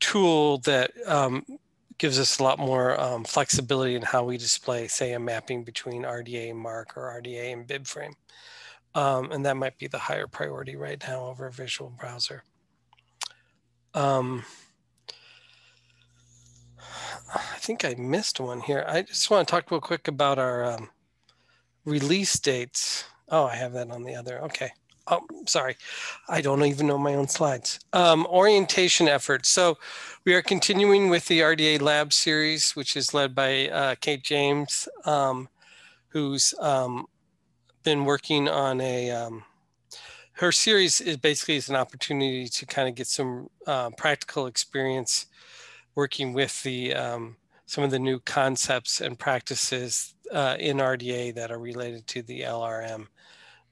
tool that um, gives us a lot more um, flexibility in how we display, say, a mapping between RDA and MARC or RDA and BibFrame. Um, and that might be the higher priority right now over a visual browser. Um, I think I missed one here. I just want to talk real quick about our um, release dates. Oh, I have that on the other. Okay oh, sorry, I don't even know my own slides. Um, orientation efforts. So we are continuing with the RDA Lab series, which is led by uh, Kate James, um, who's um, been working on a, um, her series is basically is an opportunity to kind of get some uh, practical experience working with the um, some of the new concepts and practices uh, in RDA that are related to the LRM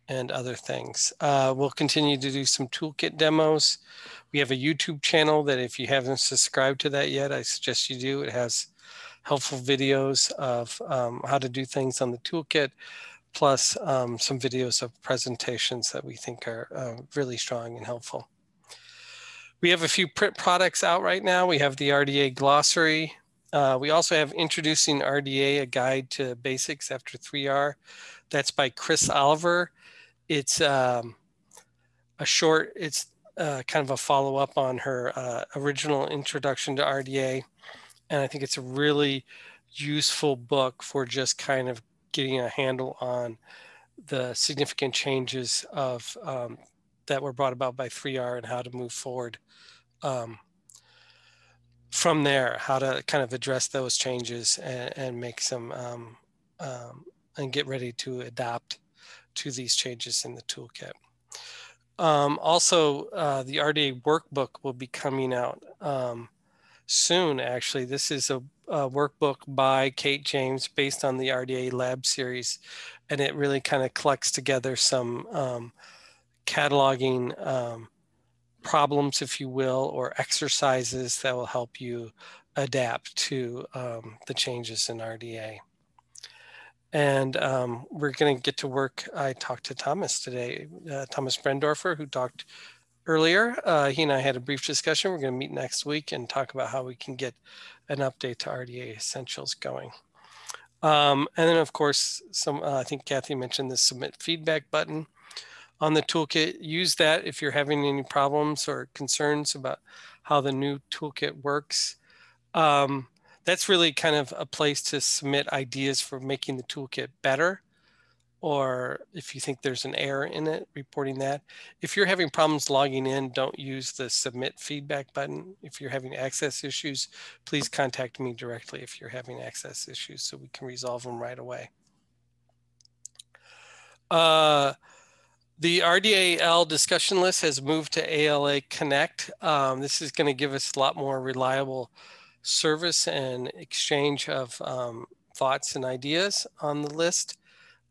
and other things. Uh, we'll continue to do some toolkit demos. We have a YouTube channel that if you haven't subscribed to that yet, I suggest you do. It has helpful videos of um, how to do things on the toolkit, plus um, some videos of presentations that we think are uh, really strong and helpful. We have a few print products out right now. We have the RDA glossary. Uh, we also have Introducing RDA, a guide to basics after 3R. That's by Chris Oliver it's um, a short, it's uh, kind of a follow up on her uh, original introduction to RDA. And I think it's a really useful book for just kind of getting a handle on the significant changes of um, that were brought about by 3R and how to move forward um, from there, how to kind of address those changes and, and make some um, um and get ready to adopt to these changes in the toolkit. Um, also, uh, the RDA workbook will be coming out um, soon, actually. This is a, a, workbook by Kate James based on the RDA lab series, and it really kind of collects together some um, cataloging um, problems, if you will, or exercises that will help you adapt to um, the changes in RDA and um, we're going to get to work. I talked to Thomas today, uh, Thomas Brenndorfer, who talked earlier. Uh, he and I had a brief discussion. We're going to meet next week and talk about how we can get an update to RDA Essentials going. Um, and then, of course, some uh, I think Kathy mentioned the submit feedback button on the toolkit. Use that if you're having any problems or concerns about how the new toolkit works. Um, that's really kind of a place to submit ideas for making the toolkit better. or if you think there's an error in it, reporting that. If you're having problems logging in, don't use the submit feedback button. If you're having access issues, please contact me directly if you're having access issues so we can resolve them right away. Uh, the RDAL discussion list has moved to ALA Connect. Um, this is going to give us a lot more reliable service and exchange of um, thoughts and ideas on the list.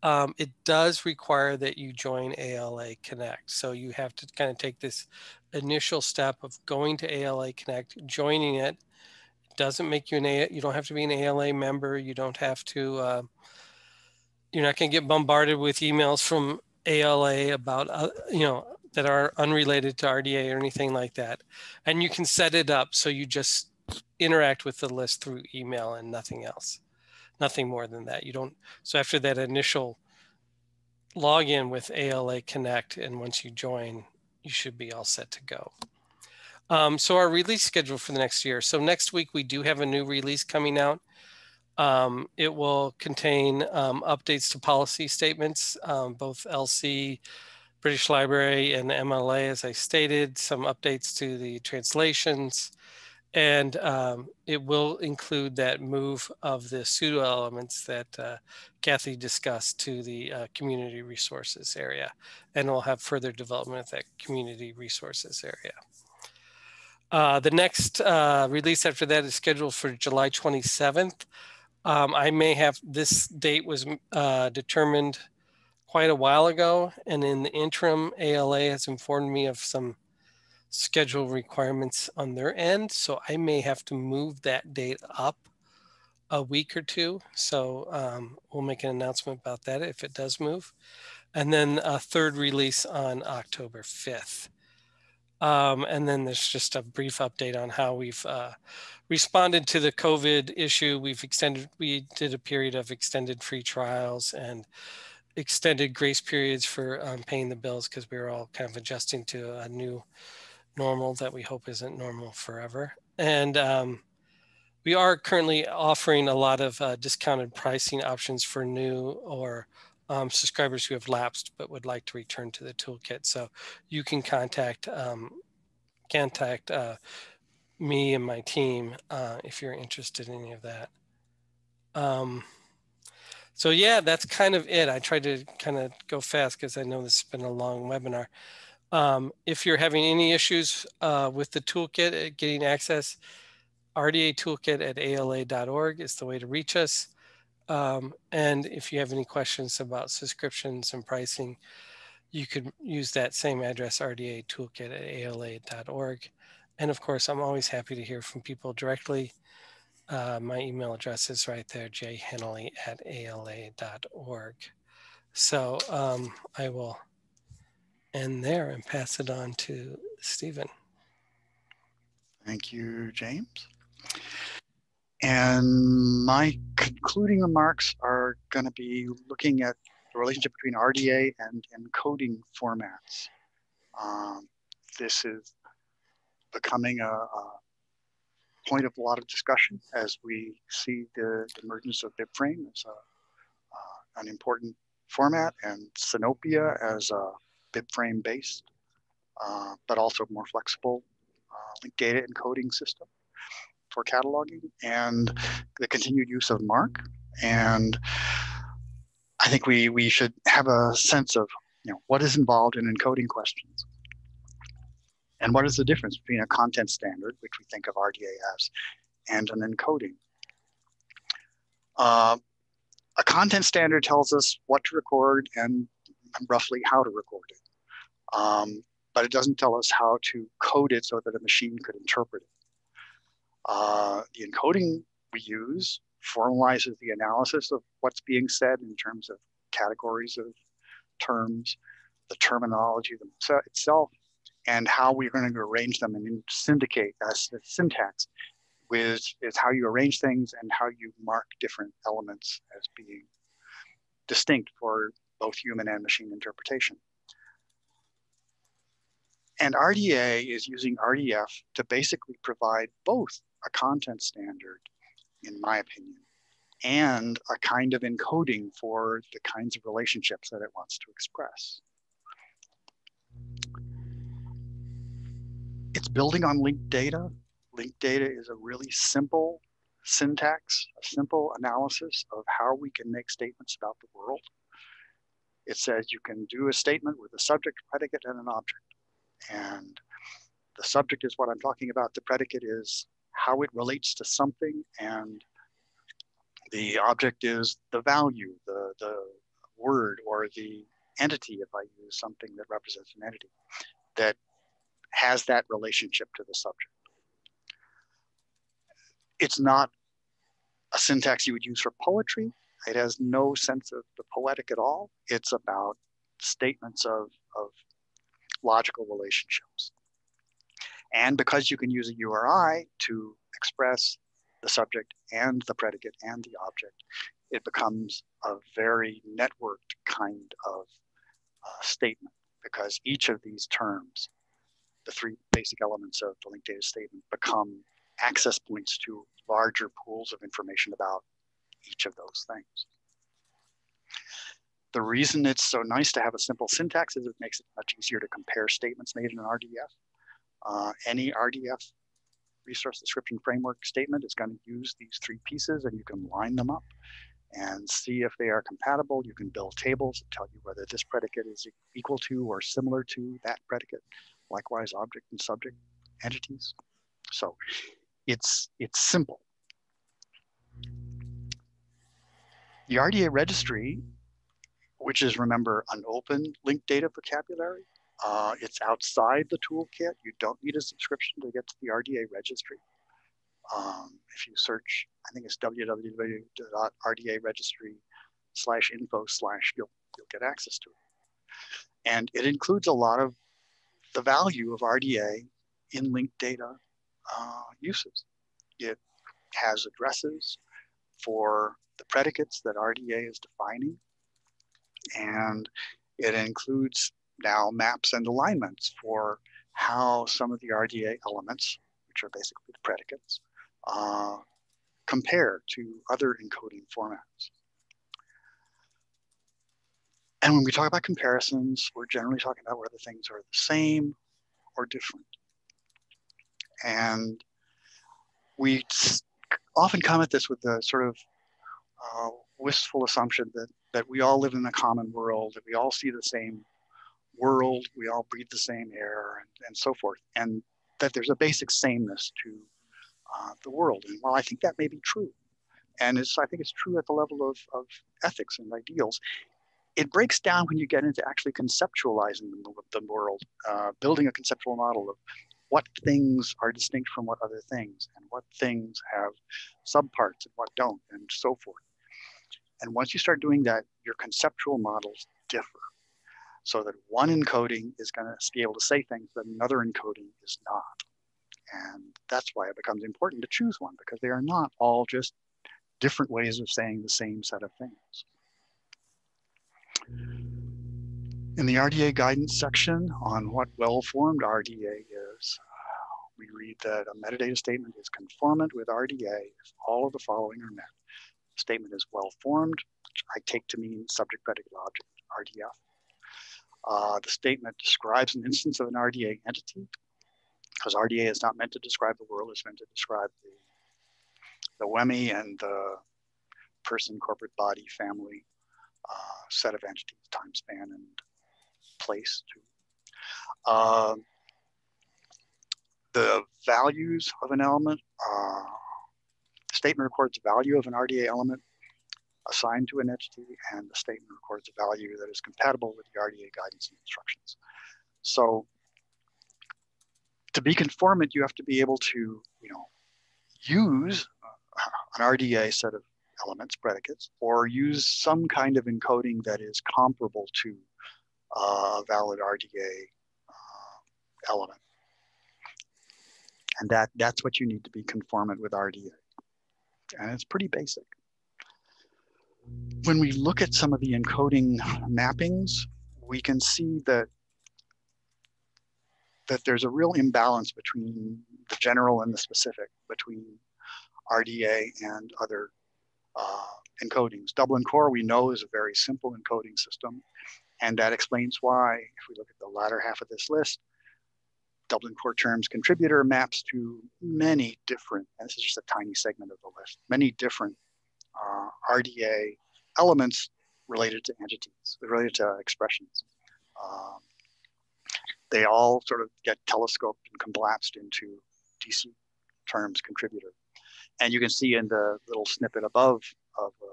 Um, it does require that you join ALA Connect. So you have to kind of take this initial step of going to ALA Connect, joining it. It doesn't make you an A, you don't have to be an ALA member. You don't have to, uh, you're not going to get bombarded with emails from ALA about, uh, you know, that are unrelated to RDA or anything like that. And you can set it up so you just interact with the list through email and nothing else, nothing more than that. You don't, so after that initial login with ALA Connect, and once you join, you should be all set to go. Um, so our release schedule for the next year. So next week we do have a new release coming out. Um, it will contain um, updates to policy statements, um, both LC, British Library, and MLA, as I stated, some updates to the translations, and um, it will include that move of the pseudo elements that uh, Kathy discussed to the uh, community resources area. And we'll have further development of that community resources area. Uh, the next uh, release after that is scheduled for July 27th. Um, I may have, this date was uh, determined quite a while ago. And in the interim, ALA has informed me of some schedule requirements on their end. So I may have to move that date up a week or two. So um, we'll make an announcement about that if it does move. And then a third release on October 5th. Um, and then there's just a brief update on how we've uh, responded to the COVID issue. We've extended, we did a period of extended free trials and extended grace periods for um, paying the bills because we were all kind of adjusting to a new normal that we hope isn't normal forever. And um, we are currently offering a lot of uh, discounted pricing options for new or um, subscribers who have lapsed but would like to return to the toolkit. So you can contact um, contact uh, me and my team uh, if you're interested in any of that. Um, so yeah, that's kind of it. I tried to kind of go fast because I know this has been a long webinar. Um, if you're having any issues uh, with the toolkit, uh, getting access, RDA toolkit at ala.org is the way to reach us. Um, and if you have any questions about subscriptions and pricing, you could use that same address, RDA toolkit at ala.org. And of course, I'm always happy to hear from people directly. Uh, my email address is right there, jhennelly at ala.org. So um, I will end there and pass it on to Stephen. Thank you, James. And my concluding remarks are going to be looking at the relationship between RDA and encoding formats. Um, this is becoming a, a, point of a lot of discussion as we see the, the emergence of BibFrame as a, uh, an important format and Sinopia as a BibFrame based, uh, but also more flexible uh, data encoding system for cataloging and the continued use of MARC. And I think we, we should have a sense of you know, what is involved in encoding questions. And what is the difference between a content standard, which we think of RDA as, and an encoding? Uh, a content standard tells us what to record and roughly how to record it. Um, but it doesn't tell us how to code it so that a machine could interpret it. Uh, the encoding we use formalizes the analysis of what's being said in terms of categories of terms, the terminology itself, and how we're going to arrange them and syndicate as the syntax with is how you arrange things and how you mark different elements as being distinct for both human and machine interpretation. And RDA is using RDF to basically provide both a content standard, in my opinion, and a kind of encoding for the kinds of relationships that it wants to express. It's building on linked data. Linked data is a really simple syntax, a simple analysis of how we can make statements about the world. It says you can do a statement with a subject, predicate, and an object. And the subject is what I'm talking about. The predicate is how it relates to something. And the object is the value, the, the word or the entity, if I use something that represents an entity, that has that relationship to the subject. It's not a syntax you would use for poetry. It has no sense of the poetic at all. It's about statements of, of logical relationships. And because you can use a URI to express the subject and the predicate and the object, it becomes a very networked kind of uh, statement because each of these terms, the three basic elements of the linked data statement, become access points to larger pools of information about each of those things. The reason it's so nice to have a simple syntax is it makes it much easier to compare statements made in an RDF. Uh, any RDF resource description framework statement is going to use these three pieces and you can line them up and see if they are compatible. You can build tables that tell you whether this predicate is equal to or similar to that predicate. Likewise, object and subject entities. So it's, it's simple. The RDA registry, which is remember an open linked data vocabulary, uh, it's outside the toolkit. You don't need a subscription to get to the RDA registry. Um, if you search, I think it's www.rdaregistry slash info slash, you'll, you'll get access to it. And it includes a lot of the value of RDA in linked data uh, uses. It has addresses for the predicates that RDA is defining. And it includes now maps and alignments for how some of the RDA elements, which are basically the predicates, uh, compare to other encoding formats. And when we talk about comparisons, we're generally talking about whether things are the same or different. And we often come at this with the sort of uh, wistful assumption that, that we all live in a common world, that we all see the same world, we all breathe the same air, and, and so forth, and that there's a basic sameness to uh, the world. And while I think that may be true, and it's, I think it's true at the level of, of ethics and ideals, it breaks down when you get into actually conceptualizing the, the world, uh, building a conceptual model of what things are distinct from what other things, and what things have subparts and what don't, and so forth. And once you start doing that, your conceptual models differ so that one encoding is going to be able to say things that another encoding is not. And that's why it becomes important to choose one because they are not all just different ways of saying the same set of things. In the RDA guidance section on what well-formed RDA is, we read that a metadata statement is conformant with RDA if all of the following are met. Statement is well-formed, which I take to mean subject predicate object, RDF. Uh, the statement describes an <laughs> instance of an RDA entity, because RDA is not meant to describe the world, it's meant to describe the, the WEMI and the person, corporate body, family uh, set of entities, time span, and place too. Uh, the values of an element, uh, statement records the value of an RDA element assigned to an entity, and the statement records a value that is compatible with the RDA guidance and instructions. So to be conformant, you have to be able to, you know, use an RDA set of elements, predicates, or use some kind of encoding that is comparable to uh, a valid RDA uh, element. And that, that's what you need to be conformant with RDA. And it's pretty basic when we look at some of the encoding mappings, we can see that that there's a real imbalance between the general and the specific, between RDA and other uh, encodings. Dublin Core we know is a very simple encoding system, and that explains why, if we look at the latter half of this list, Dublin Core Terms contributor maps to many different, and this is just a tiny segment of the list, many different uh, RDA elements related to entities, related to expressions. Um, they all sort of get telescoped and collapsed into DC terms contributor. And you can see in the little snippet above of uh,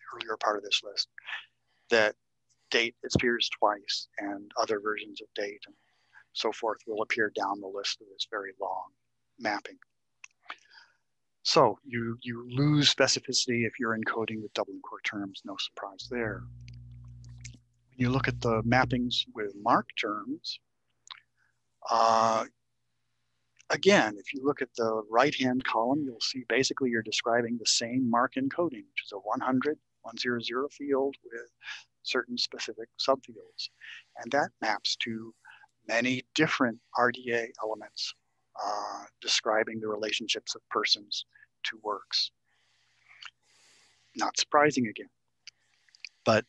the earlier part of this list that date appears twice and other versions of date and so forth will appear down the list of this very long mapping. So you, you lose specificity if you're encoding with Dublin core terms, no surprise there. When you look at the mappings with MARC terms, uh, again, if you look at the right-hand column, you'll see basically you're describing the same MARC encoding, which is a 100, 100 field with certain specific subfields. And that maps to many different RDA elements uh, describing the relationships of persons to works. Not surprising again, but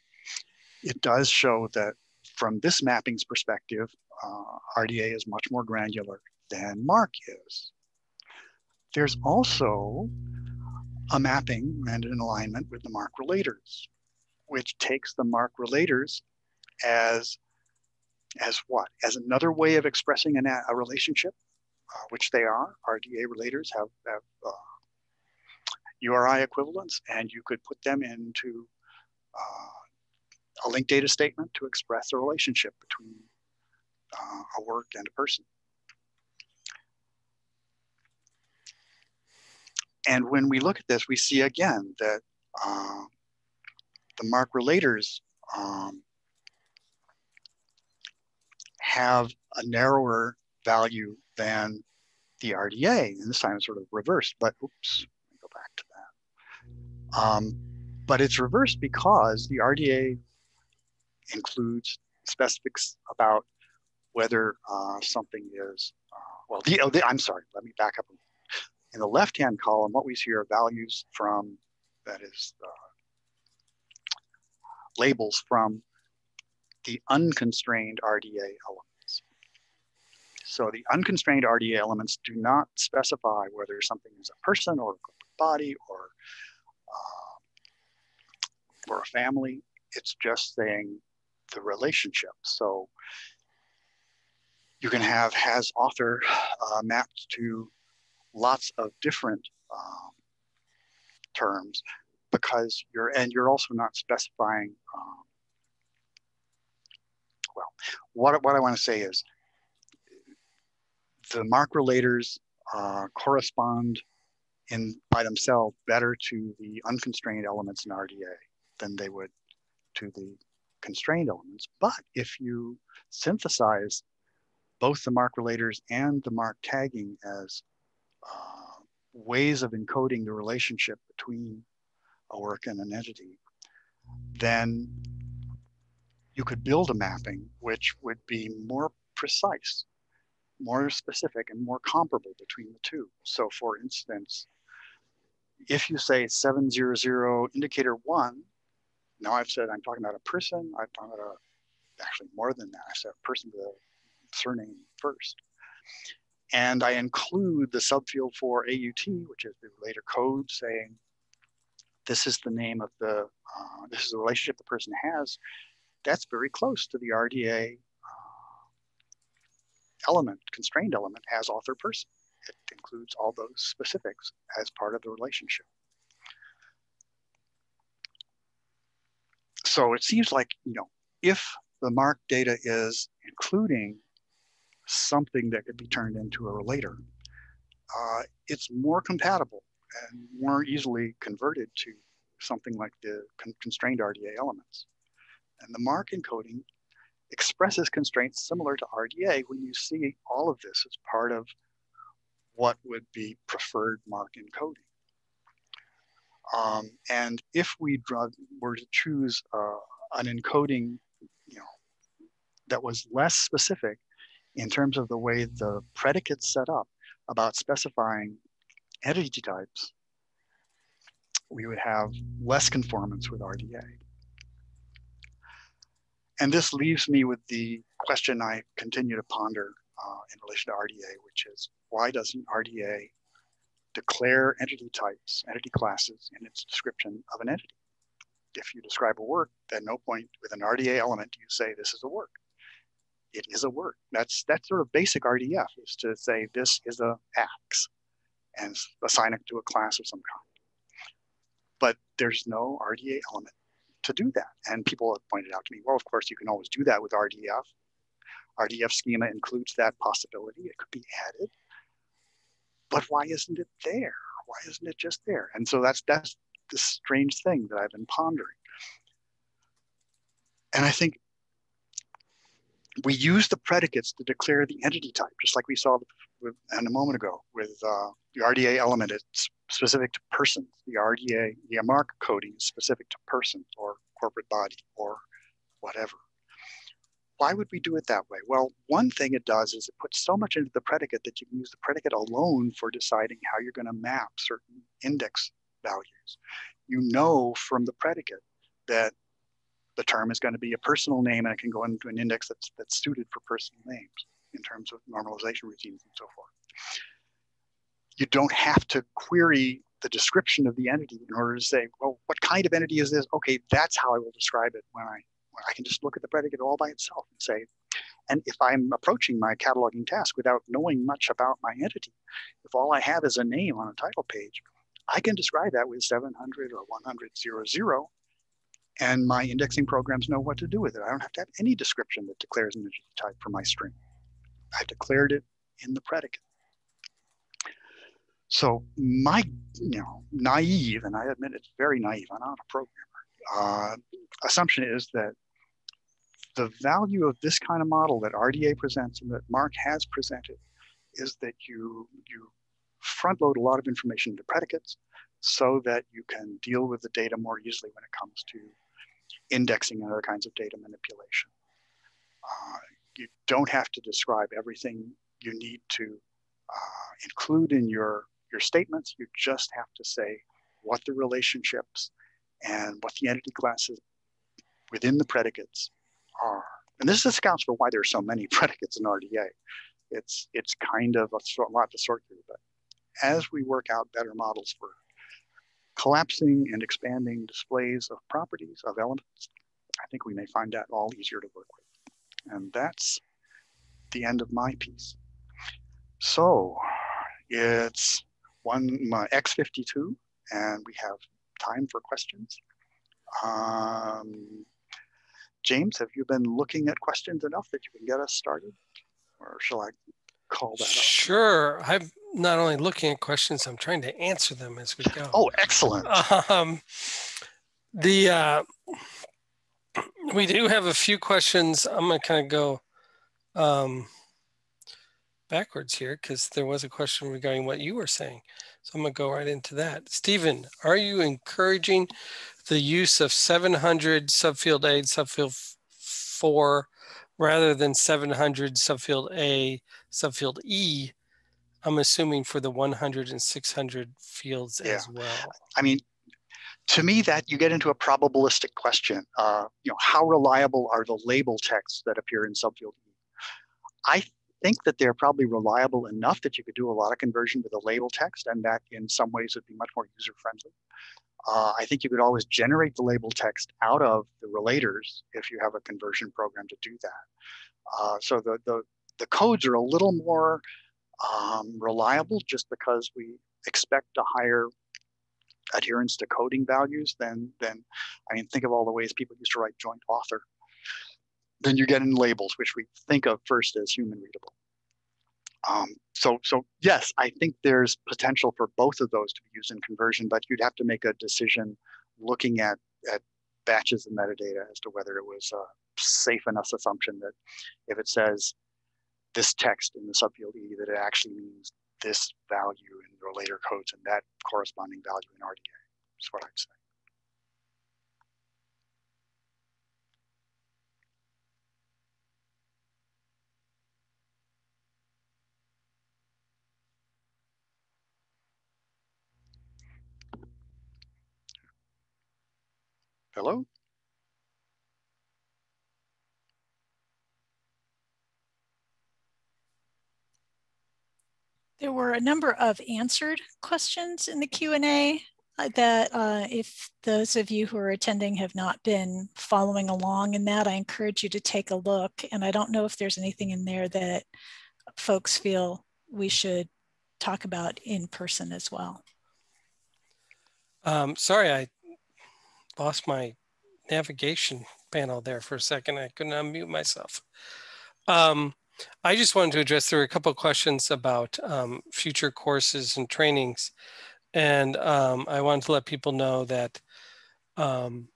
it does show that from this mapping's perspective, uh, RDA is much more granular than MARC is. There's also a mapping and an alignment with the MARC relators, which takes the MARC relators as as what? As another way of expressing an, a relationship, uh, which they are. RDA relators have, have uh, URI equivalents, and you could put them into uh, a linked data statement to express a relationship between uh, a work and a person. And when we look at this, we see again that uh, the MARC relators um, have a narrower value than the RDA. And this time it's sort of reversed, but oops, go back to that. Um, but it's reversed because the RDA includes specifics about whether uh, something is, uh, well, the, oh, the, I'm sorry, let me back up. In the left-hand column, what we see are values from, that is, uh, labels from the unconstrained RDA elements. So the unconstrained RDA elements do not specify whether something is a person or a body or uh, or a family. It's just saying the relationship. So you can have has author uh, mapped to lots of different um, terms because you're and you're also not specifying um. What, what I want to say is the MARC relators uh, correspond in by themselves better to the unconstrained elements in RDA than they would to the constrained elements. But if you synthesize both the MARC relators and the MARC tagging as uh, ways of encoding the relationship between a work and an entity, then you could build a mapping which would be more precise, more specific, and more comparable between the two. So for instance, if you say 700 indicator one, now I've said I'm talking about a person, I'm talking about a, actually more than that, I said a person with a surname first. And I include the subfield for AUT, which is the later code saying, this is the name of the, uh, this is the relationship the person has that's very close to the RDA uh, element, constrained element as author person. It includes all those specifics as part of the relationship. So it seems like, you know, if the MARC data is including something that could be turned into a relator, uh, it's more compatible and more easily converted to something like the constrained RDA elements. And the MARC encoding expresses constraints similar to RDA when you see all of this as part of what would be preferred MARC encoding. Um, and if we were to choose uh, an encoding, you know, that was less specific in terms of the way the predicates set up about specifying entity types, we would have less conformance with RDA. And this leaves me with the question I continue to ponder uh, in relation to RDA, which is why doesn't RDA declare entity types, entity classes in its description of an entity? If you describe a work, at no point with an RDA element do you say this is a work. It is a work. That's that's sort of basic RDF is to say this is a axe and assign it to a class of some kind. But there's no RDA element to do that. And people have pointed out to me, well, of course, you can always do that with RDF. RDF schema includes that possibility. It could be added. But why isn't it there? Why isn't it just there? And so that's that's the strange thing that I've been pondering. And I think we use the predicates to declare the entity type, just like we saw with, a moment ago with uh, the RDA element. It's specific to persons. The RDA, the MARC coding is specific to persons or corporate body or whatever. Why would we do it that way? Well, one thing it does is it puts so much into the predicate that you can use the predicate alone for deciding how you're going to map certain index values. You know from the predicate that the term is going to be a personal name and it can go into an index that's, that's suited for personal names in terms of normalization routines and so forth. You don't have to query the description of the entity in order to say, well, what kind of entity is this? Okay, that's how I will describe it when I when I can just look at the predicate all by itself and say, and if I'm approaching my cataloging task without knowing much about my entity, if all I have is a name on a title page, I can describe that with 700 or 100 00 and my indexing programs know what to do with it. I don't have to have any description that declares an entity type for my string. I've declared it in the predicate. So my, you know, naive, and I admit it's very naive, I'm not a programmer, uh, assumption is that the value of this kind of model that RDA presents and that MARC has presented is that you, you front load a lot of information into predicates so that you can deal with the data more easily when it comes to indexing and other kinds of data manipulation. Uh, you don't have to describe everything you need to uh, include in your, your statements. You just have to say what the relationships and what the entity classes within the predicates are. And this accounts for why there are so many <laughs> predicates in RDA. It's, it's kind of a lot to sort through, but as we work out better models for collapsing and expanding displays of properties of elements, I think we may find that all easier to work with. And that's the end of my piece. So it's one X52 and we have time for questions. Um, James, have you been looking at questions enough that you can get us started? Or shall I call that up? Sure. I'm not only looking at questions, I'm trying to answer them as we go. Oh, excellent. <laughs> Um, the uh, we do have a few questions. I'm going to kind of go um, backwards here because there was a question regarding what you were saying. So I'm going to go right into that. Stephen, are you encouraging the use of 700 subfield A subfield 4 rather than 700 subfield A subfield E I'm assuming for the 100 and 600 fields yeah. as well. I mean, to me, that you get into a probabilistic question. Uh, you know, how reliable are the label texts that appear in subfield E? I think that they're probably reliable enough that you could do a lot of conversion with a label text, and that in some ways would be much more user friendly. Uh, I think you could always generate the label text out of the relators if you have a conversion program to do that. Uh, so the, the the codes are a little more um, reliable just because we expect a higher adherence to coding values then then I mean, think of all the ways people used to write joint author. Then you get in labels, which we think of first as human readable. Um, so, so yes, I think there's potential for both of those to be used in conversion, but you'd have to make a decision looking at, at batches of metadata as to whether it was a safe enough assumption that if it says this text in the subfield E that it actually means this value in the relator codes and that corresponding value in RDA is what I'd say. Hello? There were a number of answered questions in the Q&A uh, that uh, if those of you who are attending have not been following along in that, I encourage you to take a look. And I don't know if there's anything in there that folks feel we should talk about in person as well. Um, sorry, I lost my navigation panel there for a second. I couldn't unmute myself. Um, I just wanted to address, there were a couple questions about um, future courses and trainings. And um, I wanted to let people know that um,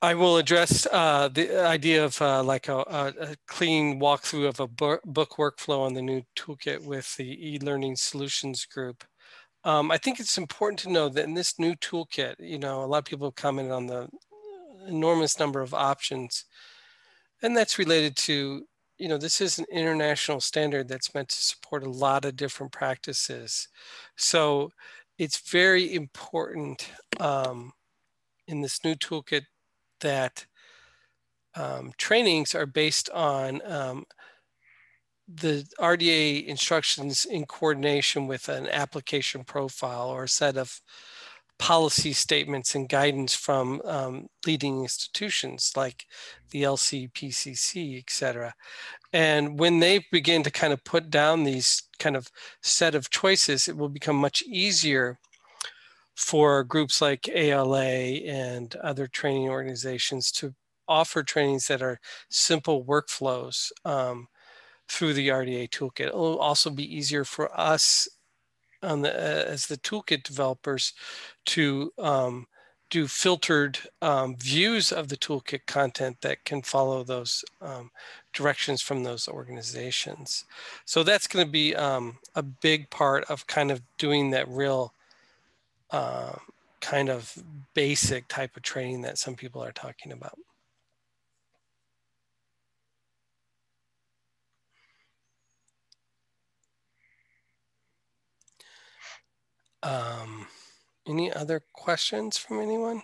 I will address uh, the idea of uh, like a, a, clean walkthrough of a book workflow on the new toolkit with the e-learning solutions group. Um, I think it's important to know that in this new toolkit, you know, a lot of people have commented on the enormous number of options and that's related to, you know, this is an international standard that's meant to support a lot of different practices. So it's very important um, in this new toolkit that um, trainings are based on um, the RDA instructions in coordination with an application profile or a set of policy statements and guidance from um, leading institutions like the LCPCC, et cetera. And when they begin to kind of put down these kind of set of choices, it will become much easier for groups like ALA and other training organizations to offer trainings that are simple workflows um, through the RDA toolkit. It will also be easier for us on the, uh, as the toolkit developers to um, do filtered um, views of the toolkit content that can follow those um, directions from those organizations. So that's going to be um, a big part of kind of doing that real uh, kind of basic type of training that some people are talking about. Um, any other questions from anyone?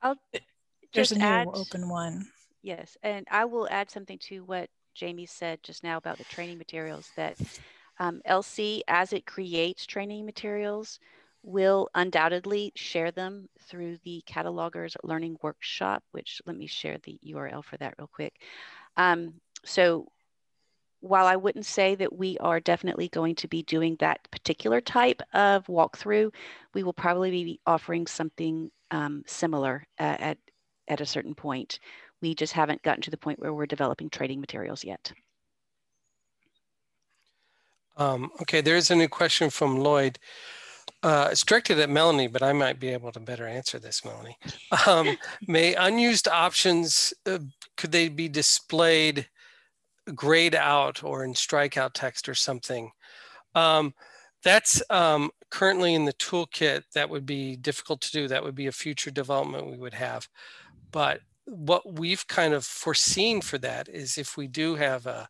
I'll There's just a new add, open one. Yes, and I will add something to what Jamie said just now about the training materials that um, LC, as it creates training materials, will undoubtedly share them through the Catalogers Learning Workshop, which let me share the URL for that real quick. Um, so while I wouldn't say that we are definitely going to be doing that particular type of walkthrough, we will probably be offering something um, similar uh, at, at a certain point. We just haven't gotten to the point where we're developing training materials yet. Um, okay, there's a new question from Lloyd. Uh, it's directed at Melanie, but I might be able to better answer this, Melanie. Um, <laughs> may unused options, uh, could they be displayed grayed out or in strikeout text or something. Um, that's um, currently in the toolkit. That would be difficult to do. That would be a future development we would have. But what we've kind of foreseen for that is if we do have a,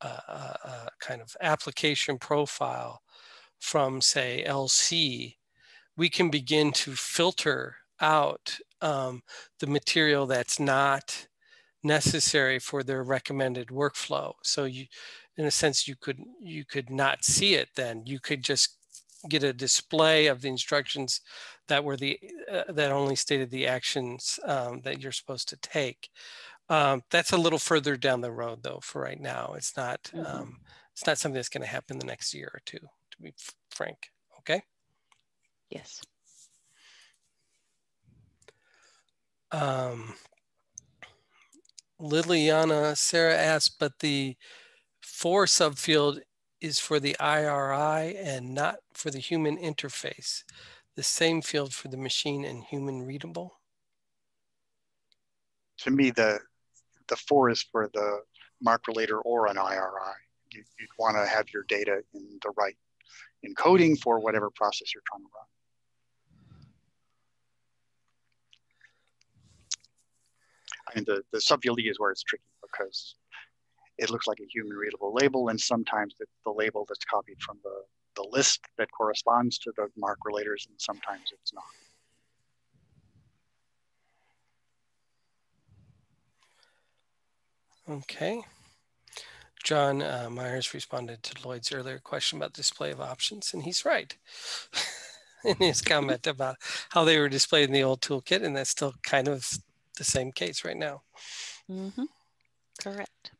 a, a kind of application profile from say LC, we can begin to filter out um, the material that's not necessary for their recommended workflow. So you, in a sense, you could you could not see it. Then you could just get a display of the instructions that were the uh, that only stated the actions um, that you're supposed to take. Um, that's a little further down the road, though. For right now, it's not mm -hmm. um, it's not something that's going to happen the next year or two. To be frank, okay. Yes. Um, Liliana Sarah asked, but the four subfield is for the IRI and not for the human interface. The same field for the machine and human readable. To me, the the four is for the MARC relator or an IRI. You, would want to have your data in the right encoding for whatever process you're trying to run. I mean, the, the sub is where it's tricky because it looks like a human readable label, and sometimes the, the label that's copied from the, the list that corresponds to the MARC relators, and sometimes it's not. Okay. John uh, Myers responded to Lloyd's earlier question about display of options, and he's right <laughs> in his comment about how they were displayed in the old toolkit, and that's still kind of the same case right now. Mm-hmm. Correct.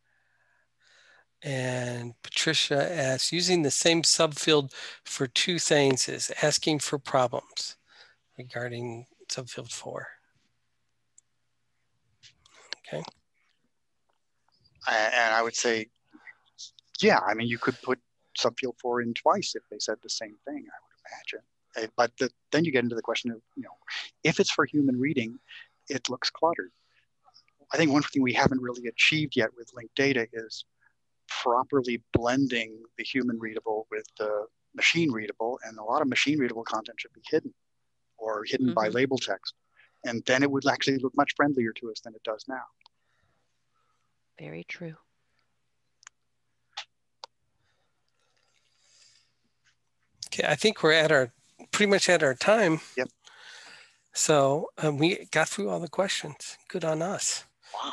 And Patricia asks, using the same subfield for two things is asking for problems regarding subfield four. Okay. And I would say, yeah, I mean, you could put subfield four in twice if they said the same thing, I would imagine. Uh, But the, then you get into the question of, you know, if it's for human reading, it looks cluttered. I think one thing we haven't really achieved yet with linked data is properly blending the human readable with the machine readable. And a lot of machine readable content should be hidden or hidden by Mhm. label text. And then it would actually look much friendlier to us than it does now. Very true. Okay, I think we're at our pretty much at our time. Yep. So um, we got through all the questions. Good on us. Wow.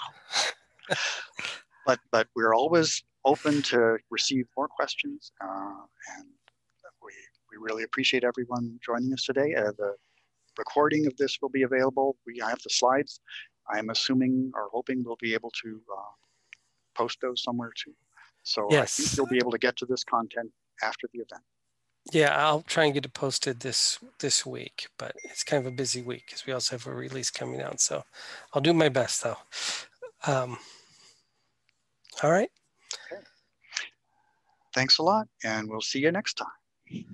<laughs> but but we're always open to receive more questions, uh, and we we really appreciate everyone joining us today. Uh, the recording of this will be available. We have the slides. I'm assuming or hoping we'll be able to uh, post those somewhere too. So I think Yes. you'll be able to get to this content after the event. Yeah, I'll try and get it posted this this week, but it's kind of a busy week because we also have a release coming out. So I'll do my best though. Um, all right. Thanks a lot, and we'll see you next time.